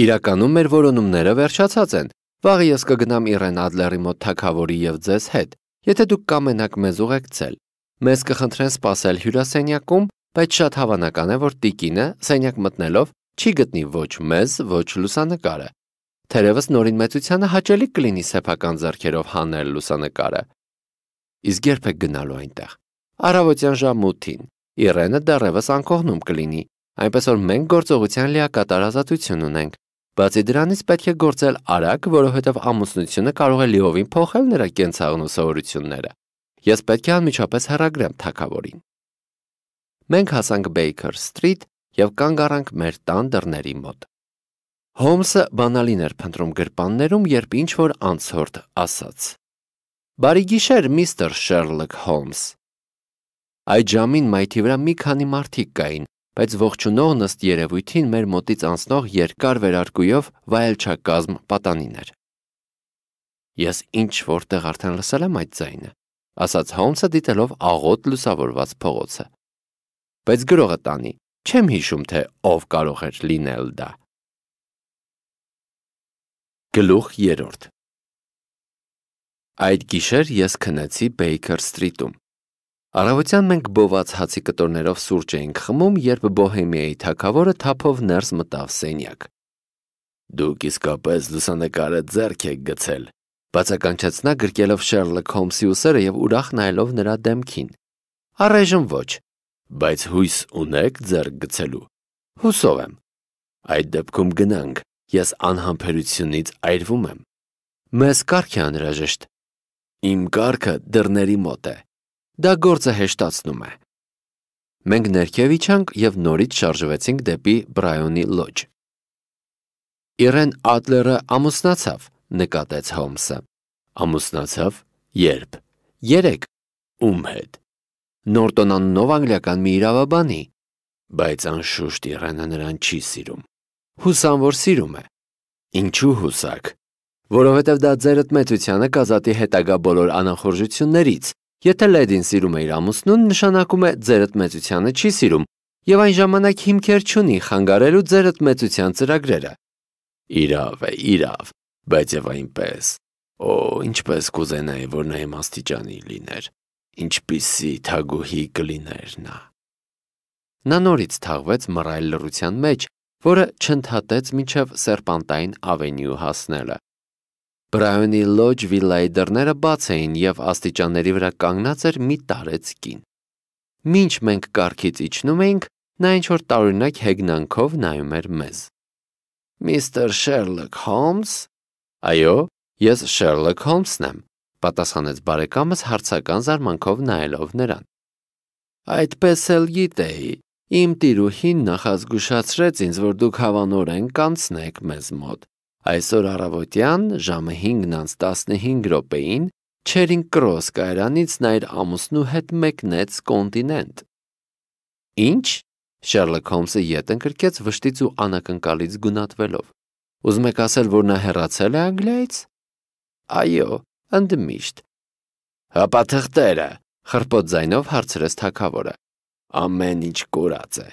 Իրականում մեր որոնումները վերջացած են։ Վաղը ես կգնամ Իրեն Ադլերի մոտ թակավորի եւ ձեզ հետ, եթե դուք կամենաք մեզ ուղեկցել։ Մեզ կխնդրեն սпасել հյուրասենյակում, բայց շատ հավանական է, որ Տիկինը սենյակ մտնելով չի գտնի ոչ մեզ, ոչ լուսանկարը թերևս նորին մեծությանը հաճելի կլինի սեփական ձեռքերով հանել լուսանկարը։ Իսկ երբ է գնալու այնտեղ։ Առավոտյան ժամ 8-ին Իրենը դեռևս անկողնում կլինի, այնպես որ մենք գործողության լիակատար ազատություն ունենք։ Բացի դրանից պետք է գործել արագ, որովհետև ամուսնությունը կարող է լիովին փոխել նրա կենցաղն ու սովորությունները։ Ես պետք է անմիջապես հեռագրեմ թակավորին։ Մենք հասանք Baker Street եւ կանգ առանք մեր տան դռների մոտ։ Հոմսը բանալին էր փնտրում գրպաններում, երբ ինչ որ անցորդ ասաց. Բարի գիշեր, միստր Շերլոկ Հոլմս։ Այդ ժամին մայթի վրա մի քանի մարդիկ կային, բայց ողջունողն ըստ երևույթին մեր մոտից անցնող երկար վերարկուով վայելչակազմ պատանին էր։ Ես ինչ որտեղ արդեն լսել եմ այդ ձայնը, ասաց Հոլմսը դիտելով աղոտ լուսավորված փողոցը։ Բայց գրողը տանի, չեմ հիշում թե ով կարող էր լինել դա։ Գլուխ 3 Այդ գիշեր ես քնեցի Baker Street-ում։ Առավոտյան մենք բոված հացի կտորներով սուրճ էինք խմում, երբ Բոհեմիայի թակավորը թափով ներս մտավ սենյակ։ Դուք իսկապես լուսանկարը ձեռք եք գցել, բացականչեց նա գրկելով Շերլոկ Հոլմսի ուսերը եւ ուրախ նայելով նրա դեմքին։ Առայժմ ոչ, բայց հույս ունեք ձեռք գցելու։ Հուսով եմ։ Այդ դեպքում գնանք Ես անհամբերությունից այրվում եմ։ Մեզ կարգ է անհրաժեշտ։ Իմ կարգը դռների մոտ է։ Դա գործը հեշտացնում է։ Մենք ներքև իջանք եւ նորից շարժվեցինք դեպի Բրայոնի լոջ։ Իրեն Ադլերը ամուսնացավ, նկատեց Հոմսը։ Ամուսնացավ։ Երբ։ Երեք։ Ում հետ։ Նորտոն անունով անգլիական մի իրավաբանի, բայց անշուշտ Իրանը նրան չի սիրում։ Հուսամ, որ սիրում է։ Ինչու հուսակ։ Որովհետև դա ձերդ մեծությանը կազատի հետագա բոլոր անախորժություններից։ Եթե լեդին սիրում է իր ամուսնուն, նշանակում է ձերդ մեծությանը չի սիրում, եւ այն ժամանակ հիմքեր չունի խանգարելու ձերդ մեծության ծրագրերը։ Իրավ է, իրավ, բայց եւ այնպես։ Օ, ինչպես կուզենայի, որ նա իմ աստիճանի լիներ։ Ինչպիսի թագուհի կլիներ նա։ Նա նորից թաղվեց մռայլ լռության մեջ, որը չընդհատեց մինչև Սերպանտայն ավենյու հասնելը։ Բրայոնի լոջ վիլայի դռները բաց էին եւ աստիճանների վրա կանգնած էր մի տարեց կին։ Մինչ մենք կարկից իջնում էինք, նա ինչ որ տարօրինակ հեգնանքով նայում էր մեզ։ Միստր Շերլոկ Հոլմս։ Այո, ես Շերլոկ Հոլմսն եմ, պատասխանեց բարեկամս հարցական զարմանքով նայելով նրան։ Այդպես էլ գիտեի, Իմ տիրուհին նախազգուշացրեց ինձ, որ դուք հավանորեն կանցնեք մեզ մոտ։ Այսօր առավոտյան ժամը 5:15 րոպեին Չերինգ Կրոս կայարանից նա իր ամուսնու հետ մեկնեց կոնտինենտ։ Ինչ? Շերլոկ Հոլմսը ետ ընկրկեց վշտից ու անակնկալից գունատվելով։ Ուզում եք ասել, որ նա հեռացել է Անգլիայից։ Այո, ընդմիշտ։ Հապա թղթերը, խրպոտ ձայնով հարցրեց թակավորը։ Ամեն ինչ կորած է։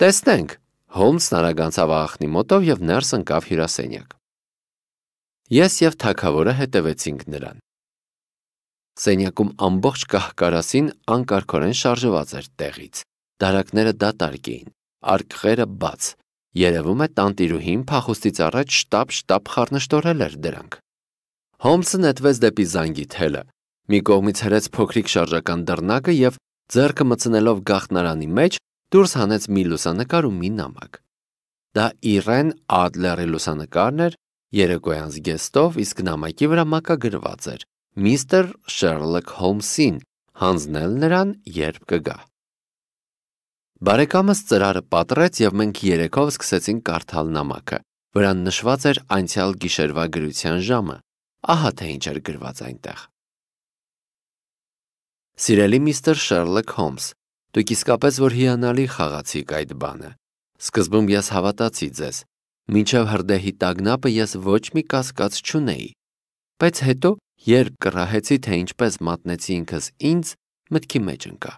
Տեսնենք։ Հոլմսն արագանցավ աղախնի մոտով եւ ներս ընկավ հյուրասենյակ։ Ես եւ թակավորը հետևեցինք նրան։ Սենյակում ամբողջ կահկարասին անկարգորեն շարժված էր տեղից։ Դարակները դատարկ էին, արկղերը բաց։ Երևում է տանտիրուհին փախուստից առաջ շտապ-շտապ խառնշտորել էր դրանք։ Հոլմսը նետվեց դեպի զանգի թելը։ Մի կողմից հրեց փոքրիկ շարժական դռնակը եւ Ձեռքը մցնելով գախտնարանի մեջ դուրս հանեց մի լուսանկար ու մի նամակ։ Դա Իրեն Ադլերի լուսանկարն էր, Երեկոյան զգեստով իսկ նամակի վրա մակագրված էր. Միստր Շերլոկ Հոլմսին հանձնել նրան, երբ կգա։ Բարեկամս ծրարը պատրեց եւ մենք երեքով սկսեցինք կարդալ նամակը։ Վրան նշված էր անցյալ գիշերվա գրության ժամը։ Ահա թե ինչ էր գրված այնտեղ։ Սիրելի միստր Շերլոկ Հոլմս, դուք իսկապես որ հիանալի խաղացիք այդ բանը։ Սկզբում ես հավատացի ձեզ, մինչև հրդեհի տագնապը ես ոչ մի կասկած չունեի։ Բայց հետո Երբ կռահեցի, թե ինչպես մատնեցի ինքս ինձ, մտքի մեջ ընկա։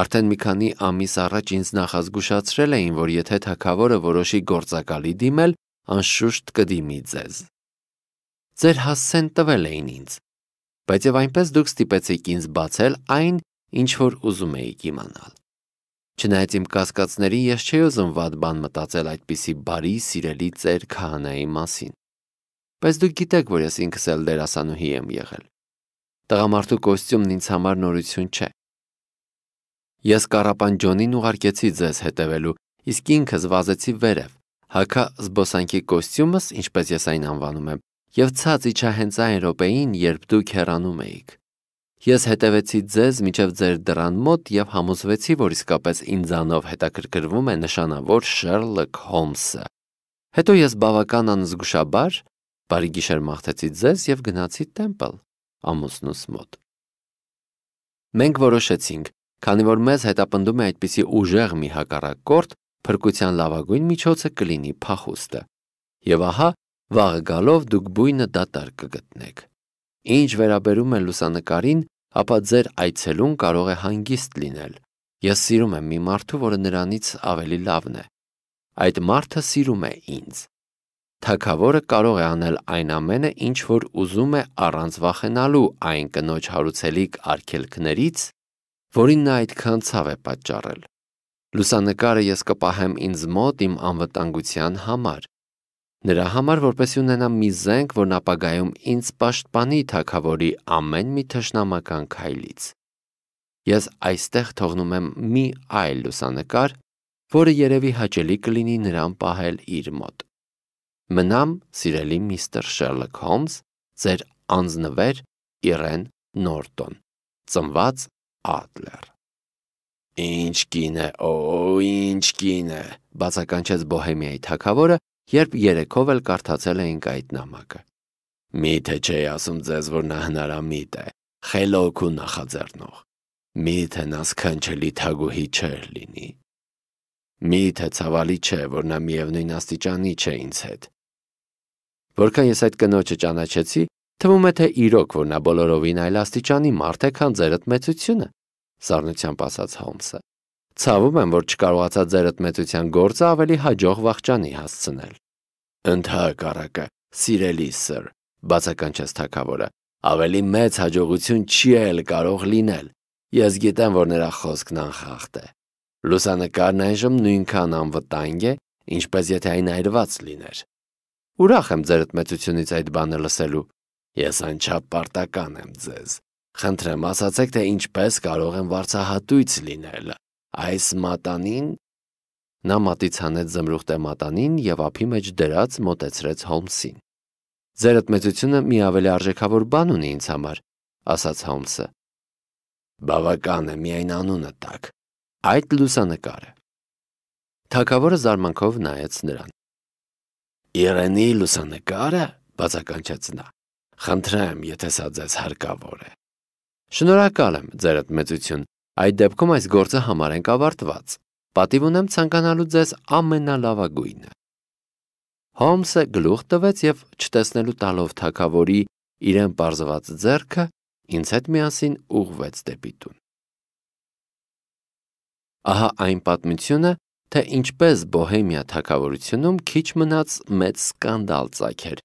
Արդեն մի քանի ամիս առաջ ինձ նախազգուշացրել էին, որ եթե թակավորը որոշի գործակալի դիմել, անշուշտ կդիմի ձեզ։ Ձեր հասցեն տվել էին ինձ, բայց եւ այնպես դուք ստիպեցիք ինձ բացել այն, ինչ որ ուզում էիք իմանալ։ Չնայած իմ կասկածների ես չէի ուզում վատ բան մտածել այդպիսի բարի, սիրելի ծեր քահանայի մասին բայց դուք գիտեք, որ ես ինքս էլ դերասանուհի եմ եղել։ Տղամարդու կոստյումն ինձ համար նորություն չէ։ Ես Կարապան Ջոնին ուղարկեցի ձեզ հետևելու, իսկ ինքս վազեցի վերև։ Հակա զբոսանքի կոստյումս, ինչպես ես այն անվանում եմ, եւ ցած իջա հենց այն րոպեին, երբ դուք հեռանում էիք։ Ես հետևեցի ձեզ միջև ձեր դռան մոտ եւ համոզվեցի, որ իսկապես ինձանով հետաքրքրվում է նշանավոր Շերլոկ Հոլմսը։ Հետո ես բավական անզգուշաբար Բարի գիշեր մաղթեցի ձեզ եւ գնացի տեմպլ ամուսնուս մոտ։ Մենք որոշեցինք, քանի որ մեզ հետապնդում է այդպիսի ուժեղ մի հակառակորդ, փրկության լավագույն միջոցը կլինի փախուստը։ Եվ ահա, վաղը գալով դուք բույնը դատարկ կգտնեք։ Ինչ վերաբերում է լուսանկարին, ապա ձեր այցելուն կարող է հանգիստ լինել։ Ես սիրում եմ մի մարդու, որը նրանից ավելի լավն է։ Այդ մարդը սիրում է ինձ։ Թագավորը կարող է անել այն ամենը, ինչ որ ուզում է առանց վախենալու այն կնոջ հարուցելիք արգելքներից, որին նա այդքան ցավ է պատճառել։ Լուսանկարը ես կպահեմ ինձ մոտ իմ անվտանգության համար։ Նրա համար, որպեսի ունենամ մի զենք, որն ապագայում ինձ պաշտպանի թակավորի ամեն մի թշնամական քայլից։ Ես այստեղ թողնում եմ մի այլ լուսանկար, որը երևի հաճելի կլինի նրան պահել իր մոտ։ Մնամ, սիրելի միստր Շերլոկ Հոլմս, ձեր անձնվեր Իրեն Նորտոն, ծնված Ադլեր։ Ինչ կին է, օ, ինչ կին է, բացականչեց Բոհեմիայի թակավորը, երբ երեքով էլ կարդացել էինք այդ նամակը։ Միթե չէի ասում ձեզ, որ նա հնարամիտ է, խելոք ու նախաձեռնող։ Միթե նա սքանչելի թագուհի չէր լինի։ Միթե ցավալի չէ, որ նա միևնույն աստիճանի չէ ինձ հետ։ Որքան ես այդ կնոջը ճանաչեցի, թվում է թե իրոք որ նա բոլորովին այլ աստիճանի մարդ է, քան ձերդ մեծությունը, սառնությամբ ասաց Հոլմսը։ Ցավում եմ, որ չկարողացա ձերդ մեծության գործը ավելի հաջող վախճանի հասցնել։ Ընդհակառակը, սիրելի սր, բացականչեց թակավորը, ավելի մեծ հաջողություն չի էլ կարող լինել։ Ես գիտեմ, որ նրա խոսքն անխախտ է։ Լուսանկարն այժմ նույնքան անվտանգ է, ինչպես եթե այն այրված լիներ։ Ուրախ եմ ձերդ մեծությունից այդ բանը լսելու։ Ես անչափ պարտական եմ ձեզ։ Խնդրեմ, ասացեք, թե ինչպես կարող եմ վարչահատույց լինել։ Այս մատանին Նա մատից հանեց զմրուխտե մատանին եւ ափի մեջ դրած մոտեցրեց Հոլմսին։ Ձերդ մեծությունը մի ավելի արժեքավոր բան ունի ինձ համար, ասաց Հոլմսը։ Բավական է միայն անունը տակ։ Այդ լուսանկարը։ Թակավորը զարմանքով նայեց նրան։ Իրենի լուսանկարը, բացականչեց նա։ Խնդրեմ, եթե սա ձեզ հարկավոր է։ Շնորհակալ եմ, ձերդ մեծություն։ Այդ դեպքում այս գործը համարենք ավարտված։ Պատիվ ունեմ ցանկանալու ձեզ ամենալավագույնը։ Հոմսը գլուխ տվեց եւ չտեսնելու տալով թակավորի իրեն པարզված ձեռքը ինձ հետ միասին ուղվեց դեպի տուն։ Ահա այն պատմությունը, թե ինչպես Բոհեմիա թակավորությունում քիչ մնաց մեծ սկանդալ ծագեր,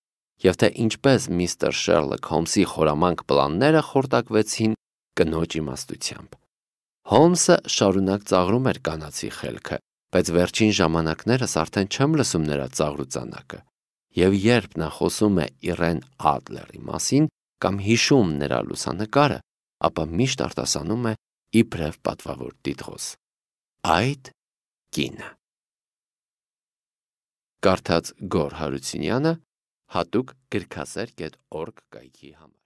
եւ թե ինչպես միստր Շերլոկ Հոլմսի խորամանկ պլանները խորտակվեցին կնոջ իմաստությամբ։ Հոլմսը շարունակ ծաղրում էր կանացի խելքը, բայց վերջին ժամանակներս արդեն չեմ լսում նրա ծաղրուծանակը։ Եվ երբ նա խոսում է Իրեն Ադլերի մասին կամ հիշում նրա լուսանկարը, ապա միշտ արտասանում է իբրև պատվավոր տիտղոս։ Այդ կինը։ Կարդաց Գոր Հարությունյանը հատուկ գրքասեր.org կայքի համար։